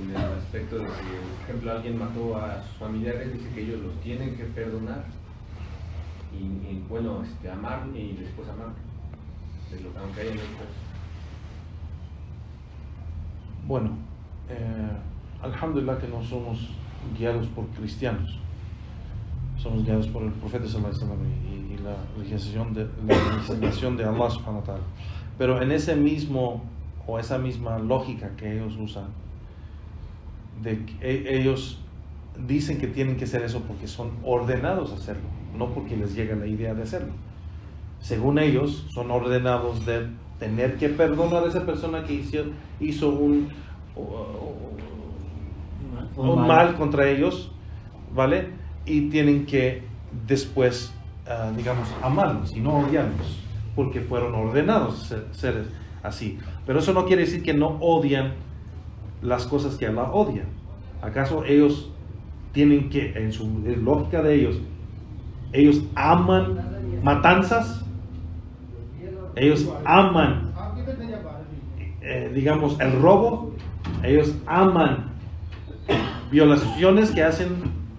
En el aspecto de que, por ejemplo, alguien mató a sus familiares, dice que ellos los tienen que perdonar y, bueno, este, amar y después amar, de lo- aunque hayan. Bueno, eh, alhamdulillah que no somos guiados por cristianos, somos guiados por el profeta sallallahu y, y la legislación de, la legislación de Allah subhanahu wa ta'ala. Pero en ese mismo o esa misma lógica que ellos usan, de que e- ellos dicen que tienen que hacer eso porque son ordenados a hacerlo, no porque les llega la idea de hacerlo. Según ellos, son ordenados de tener que perdonar a esa persona que hizo, hizo un, un mal contra ellos, ¿vale? Y tienen que después, ah, digamos, amarlos y no odiarlos, porque fueron ordenados a ser, ser así. Pero eso no quiere decir que no odian las cosas que Allah odia. ¿Acaso ellos tienen que, en su en lógica de ellos, ellos aman matanzas? Ellos aman, eh, digamos, el robo. Ellos aman violaciones que hacen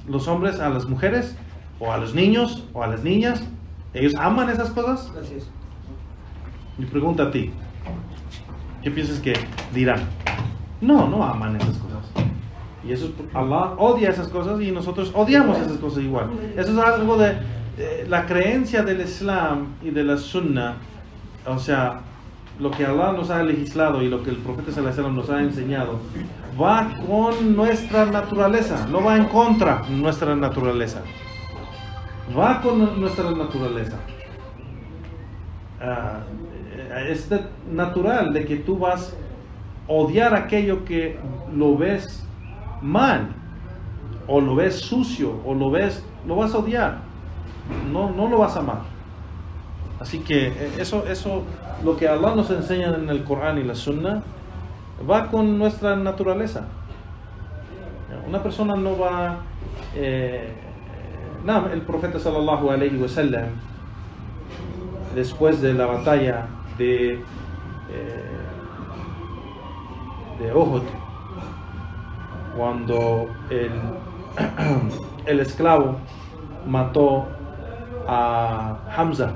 los hombres a las mujeres o a los niños o a las niñas. Ellos aman esas cosas. Mi pregunta a ti, ¿qué piensas que dirán? No, no aman esas cosas. Y eso, Allah odia esas cosas y nosotros odiamos esas cosas igual. Eso es algo de la creencia del Islam y de la Sunna. O sea, lo que Allah nos ha legislado y lo que el profeta sallallahu nos ha enseñado va con nuestra naturaleza, no va en contra nuestra naturaleza. Va con nuestra naturaleza. Ah, es natural de que tú vas odiar aquello que lo ves mal o lo ves sucio o lo ves lo vas a odiar. No, no lo vas a amar. Así que eh, eso eso lo que Allah nos enseña en el Corán y la Sunna va con nuestra naturaleza. Una persona no va eh, nada, el profeta sallallahu alaihi wasallam después de la batalla de eh, de Uhud cuando el, el esclavo mató a Hamza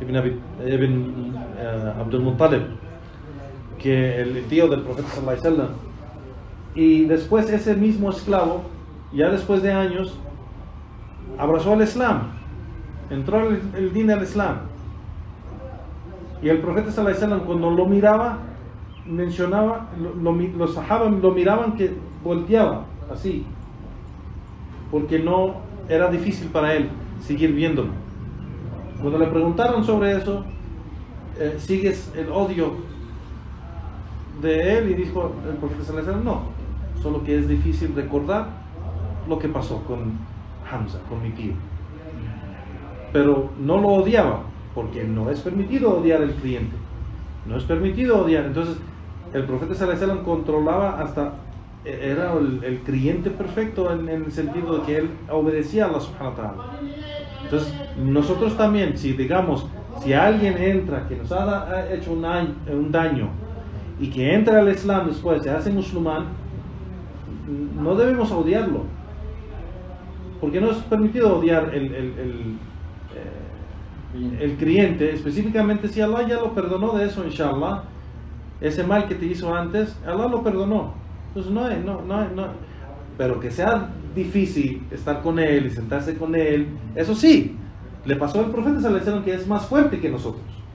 ibn, Abi- ibn, eh, Abdul Muttalib que el tío del profeta sallallahu y después ese mismo esclavo ya después de años abrazó al Islam entró el, el din al Islam. Y el profeta sallallahu cuando lo miraba mencionaba, lo- los sahabas lo miraban que volteaba así, porque no era difícil para él seguir viéndolo. Cuando le preguntaron sobre eso, eh, ¿sigues el odio de él? Y dijo el profeta no, solo que es difícil recordar lo que pasó con Hamza, con mi tío. Pero no lo odiaba, porque no es permitido odiar al cliente. No es permitido odiar. Entonces, el profeta sallallahu controlaba hasta era el, el creyente perfecto en, en el sentido de que él obedecía a Allah subhanahu wa ta'ala. Entonces, nosotros también, si digamos, si alguien entra que nos ha, da- ha hecho un, año- un daño y que entra al Islam después, se hace musulmán, no debemos odiarlo. Porque no es permitido odiar el, el- el, eh, el creyente, específicamente si Allah ya lo perdonó de eso, inshallah, ese mal que te hizo antes, Allah lo perdonó. Entonces no no, no no- pero que sea difícil estar con él y sentarse con él, eso sí, le pasó al profeta sallallahu que es más fuerte que nosotros.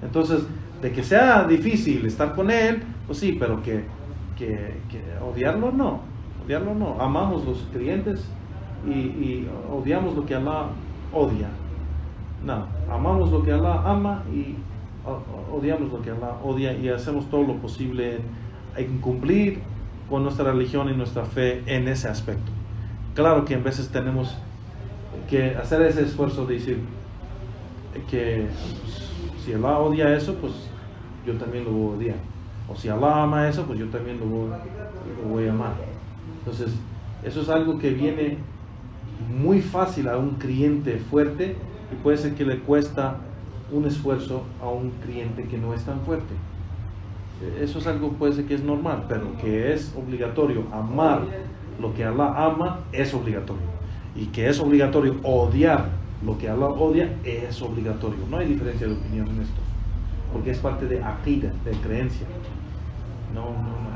Entonces, de que sea difícil estar con él, pues sí, pero que, que- que odiarlo no, odiarlo no. Amamos los creyentes y, y odiamos lo que Allah odia. No, amamos lo que Allah ama y odiamos lo que Allah odia y hacemos todo lo posible en cumplir con nuestra religión y nuestra fe en ese aspecto. Claro que en veces tenemos que hacer ese esfuerzo de decir que pues, si Allah odia eso, pues yo también lo voy a odiar. O si Allah ama eso, pues yo también lo voy, lo voy a amar. Entonces, eso es algo que viene muy fácil a un cliente fuerte y puede ser que le cuesta un esfuerzo a un cliente que no es tan fuerte. Eh, Eso es algo puede ser que es normal, pero que es obligatorio amar lo que Allah ama es obligatorio. Y que es obligatorio odiar lo que Allah odia es obligatorio. No hay diferencia de opinión en esto, porque es parte de aqida, de creencia. No,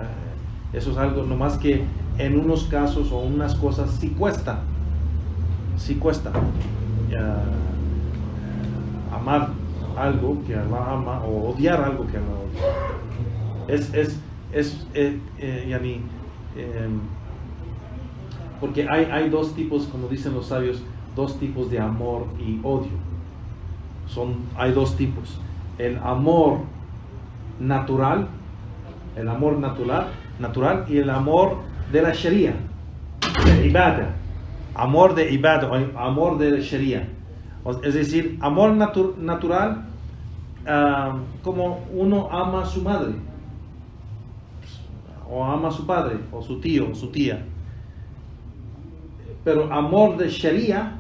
eh, eso es algo nomás que en unos casos o unas cosas sí cuesta, sí cuesta ya, amar algo que Allah ama o odiar algo que Allah odia. Es, es, es eh, eh, yani, em, porque hay, hay dos tipos, como dicen los sabios, dos tipos de amor y odio. Son, hay dos tipos. El amor natural, el amor natural, natural y el amor de la Sharia, de ibada. Amor de ibada, amor de Sharia. Es decir, amor natu- natural ah, como uno ama a su madre, o ama a su padre, o su tío, o su tía. Pero amor de Sharia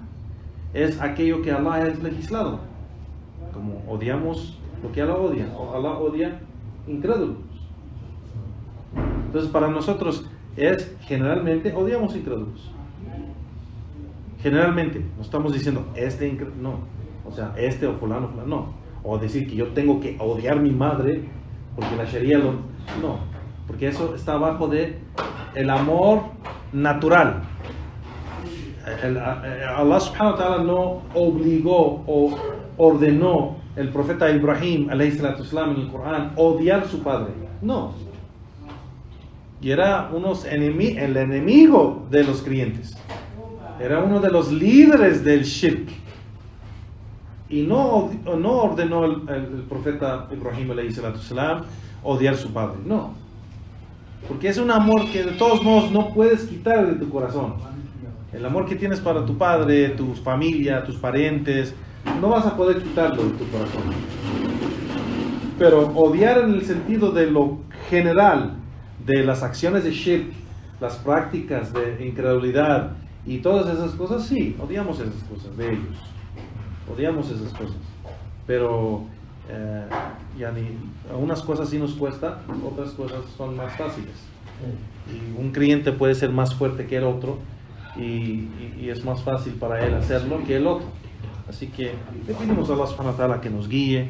es aquello que Allah ha legislado. Como odiamos lo que Allah odia, o Allah odia incrédulos. Entonces para nosotros es generalmente odiamos incrédulos. Generalmente, no estamos diciendo este no, o sea, este o fulano, fulano, no. O decir que yo tengo que odiar mi madre porque la Sharia lo no, porque eso está abajo de el amor natural. El- eh, Allah subhanahu wa ta'ala no obligó o ordenó el profeta Ibrahim wasalam, en el Corán odiar a su padre. No. Y era unos enemi- el enemigo de los creyentes. Era uno de los líderes del shirk. Y no, no ordenó el, profeta Ibrahim wasalam, odiar a su padre. No. Porque es un amor que de todos modos no puedes quitar de tu corazón. El amor que tienes para tu padre, tu familia, tus parientes, no vas a poder quitarlo de tu corazón. Pero odiar en el sentido de lo general, de las acciones de shirk, las prácticas de incredulidad y todas esas cosas, sí, odiamos esas cosas de ellos. Odiamos esas cosas. Pero eh, ya ni, unas cosas sí nos cuesta, otras cosas son más fáciles. Y un cliente puede ser más fuerte que el otro y, y- y es más fácil para él hacerlo que el otro. Así que le pedimos a Allah subhanahu wa ta'ala que nos guíe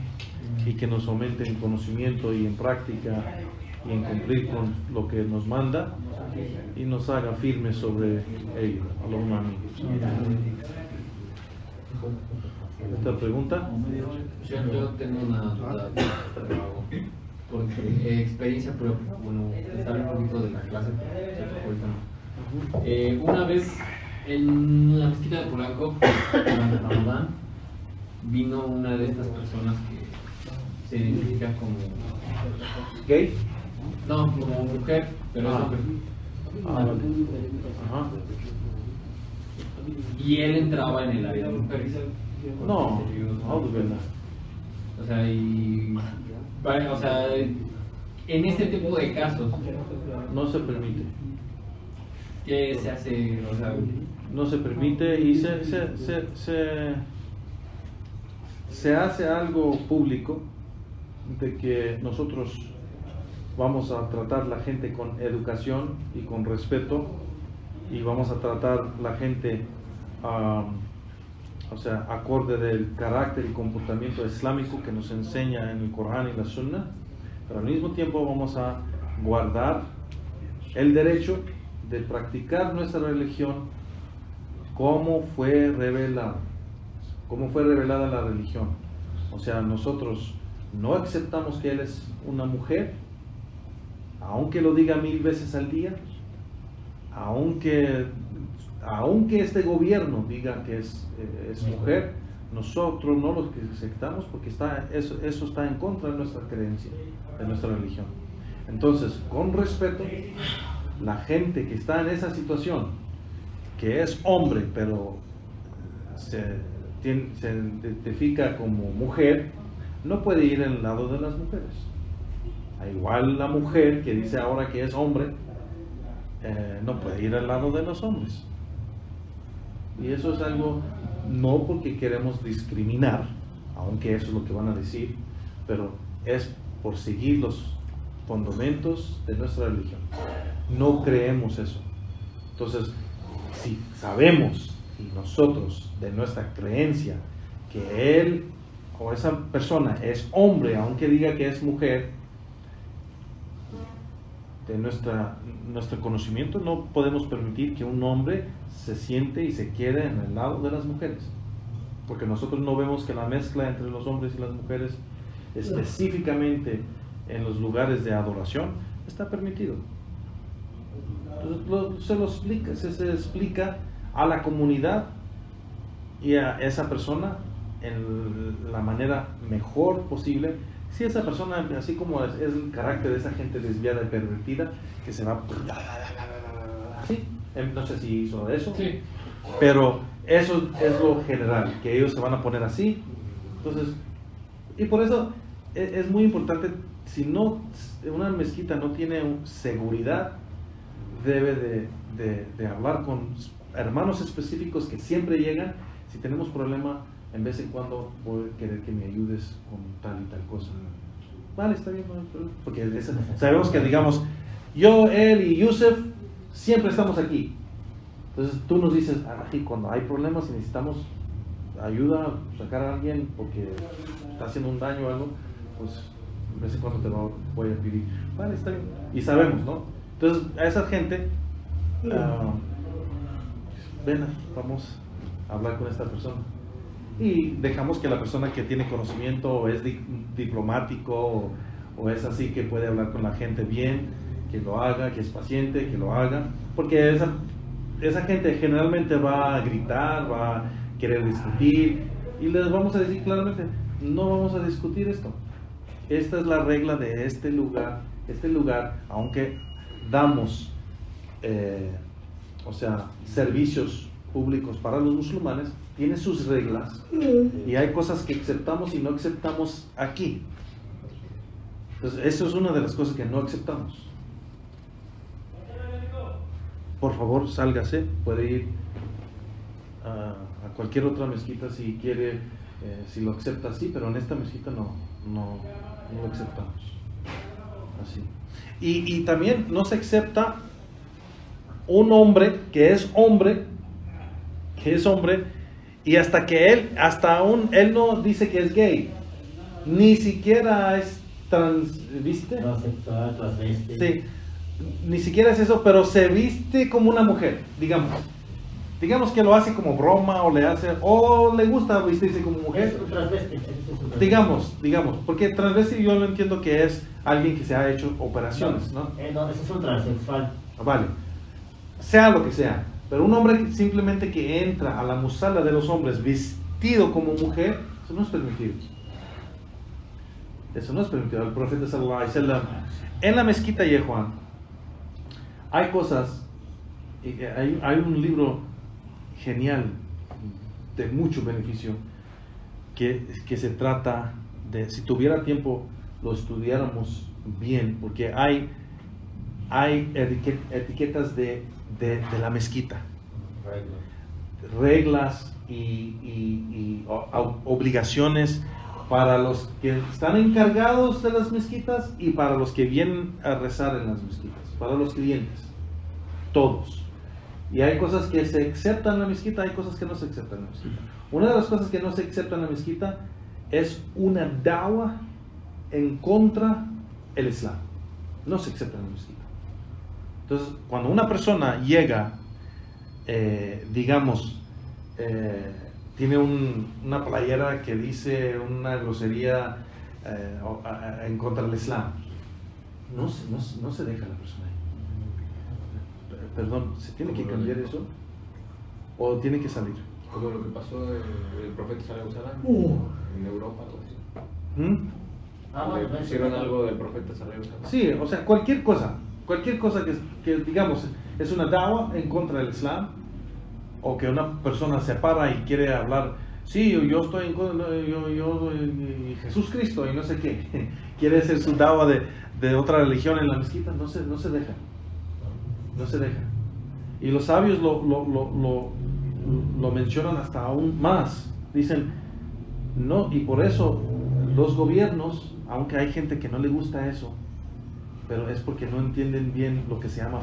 y que nos aumente en conocimiento y en práctica y en cumplir con lo que nos manda y nos haga firmes sobre ello. Allahumma. ¿Esta pregunta? Yo, tengo una duda, porque eh, experiencia propia, bueno, sale un poquito de la clase, pero. Eh, una vez en la mezquita de Polanco, durante Ramadán, vino una de estas personas que se identifica como, ¿Gay? No, como mujer, pero es Ah. hombre. Ah, vale. Ajá. Y él entraba en el área de mujeres. No, no, verdad. O sea, y. O sea, en este tipo de casos, No se permite. ¿qué se hace? O sea, no se permite y se, se, se, se, se hace algo público de que nosotros vamos a tratar la gente con educación y con respeto y vamos a tratar la gente o sea, acorde del carácter y comportamiento islámico que nos enseña en el Corán y la Sunna, pero al mismo tiempo vamos a guardar el derecho de practicar nuestra religión como fue revelada, cómo fue revelada la religión. O sea, nosotros no aceptamos que Él es una mujer, aunque lo diga mil veces al día, aunque, aunque este gobierno diga que es, eh, es mujer, nosotros no lo aceptamos porque está, eso, eso está en contra de nuestra creencia, de nuestra religión. Entonces, con respeto, la gente que está en esa situación, que es hombre, pero se, tiene- se identifica como mujer, no puede ir al lado de las mujeres. A igual la mujer que dice ahora que es hombre, eh, no puede ir al lado de los hombres. Y eso es algo, no porque queremos discriminar, aunque eso es lo que van a decir, pero es por seguir los fundamentos de nuestra religión. No creemos eso. Entonces, si sabemos y nosotros de nuestra creencia que él o esa persona es hombre, aunque diga que es mujer, nuestra, nuestro conocimiento, no podemos permitir que un hombre se siente y se quede en el lado de las mujeres. Porque nosotros no vemos que la mezcla entre los hombres y las mujeres, específicamente en los lugares de adoración, está permitido. Se lo se, se explica a la comunidad y a esa persona en la manera mejor posible. Si esa persona, así como es, es el carácter de esa gente desviada y pervertida, que se va así, no sé si hizo eso, Sí. pero eso es lo general, que ellos se van a poner así. Entonces, y por eso e- es, muy importante, si no, una mezquita no tiene seguridad, debe de, de- de hablar con hermanos específicos que siempre llegan. Si tenemos problema, en vez en cuando a querer que me ayudes con tal y tal cosa. Vale, está bien, porque sabemos que digamos, yo, él y Yusef siempre estamos aquí. Entonces tú nos dices, aquí cuando hay problemas y necesitamos ayuda, sacar a alguien porque está haciendo un daño o algo, pues de vez en cuando te lo voy a pedir. Vale, está bien. Y sabemos, ¿no? Entonces a esa gente, ah, ven, vamos a hablar con esta persona. Y dejamos que la persona que tiene conocimiento es di- diplomático o, o es así que puede hablar con la gente bien, que lo haga, que es paciente, que lo haga. Porque esa, esa gente generalmente va a gritar, va a querer discutir y les vamos a decir claramente, no vamos a discutir esto. Esta es la regla de este lugar. Este lugar, aunque damos, eh, o sea, servicios públicos para los musulmanes, tiene sus reglas y hay cosas que aceptamos y no aceptamos aquí. Entonces, eso es una de las cosas que no aceptamos. Por favor, sálgase, puede ir a, a cualquier otra mezquita si quiere, eh, si lo acepta así, pero en esta mezquita no, no, no lo aceptamos. Así. Y, y también no se acepta un hombre que es hombre, que es hombre, y hasta que él, hasta aún, él no dice que es gay, ni siquiera es trans, ¿viste? Transexual, transvesti. Sí, ni siquiera es eso, pero se viste como una mujer, digamos. Digamos que lo hace como broma o le hace, o le gusta vestirse como Es mujer. un transvesti. ese es un transvesti. Digamos, digamos, porque transvesti yo lo entiendo que es alguien que se ha hecho operaciones, ¿no? Eh, no, ese es un transexual. Vale, sea lo que sea, pero un hombre simplemente que entra a la musala de los hombres vestido como mujer, eso no es permitido. Eso no es permitido. El profeta sallallahu alaihi wasallam, en la mezquita Yehuan, hay cosas, y hay, hay un libro genial, de mucho beneficio, que, que se trata de, si tuviera tiempo, lo estudiáramos bien, porque hay hay etiquet- etiquetas de, de- de la mezquita, reglas y, y- y o- o- obligaciones para los que están encargados de las mezquitas y para los que vienen a rezar en las mezquitas, para los clientes, todos. Y hay cosas que se aceptan en la mezquita, hay cosas que no se aceptan en la mezquita. Una de las cosas que no se acepta en la mezquita es una dawa en contra el Islam. No se acepta en la mezquita. Entonces, cuando una persona llega, eh, digamos, eh, tiene un- una playera que dice una grosería eh, o- a- a- en contra del Islam, no se, no, se- no se deja la persona ahí. Perdón, ¿se tiene que cambiar eso? ¿O tiene que salir? Como lo que pasó del el profeta Saleh Salam Uh. en Europa, algo así. ¿Mm? Ah, Le bueno, no. algo del profeta Saleh Salam. Sí, o sea, cualquier cosa, cualquier cosa que, que, digamos es una dawa en contra del Islam, o que una persona se para y quiere hablar, sí, yo, estoy en contra, yo, yo, Jesús Cristo y no sé qué, quiere hacer su dawa de, de otra religión en la mezquita, no se, no se deja, no se deja. Y los sabios lo, lo, lo, lo, lo mencionan hasta aún más, dicen, no, y por eso los gobiernos, aunque hay gente que no le gusta eso, pero es porque no entienden bien lo que se llama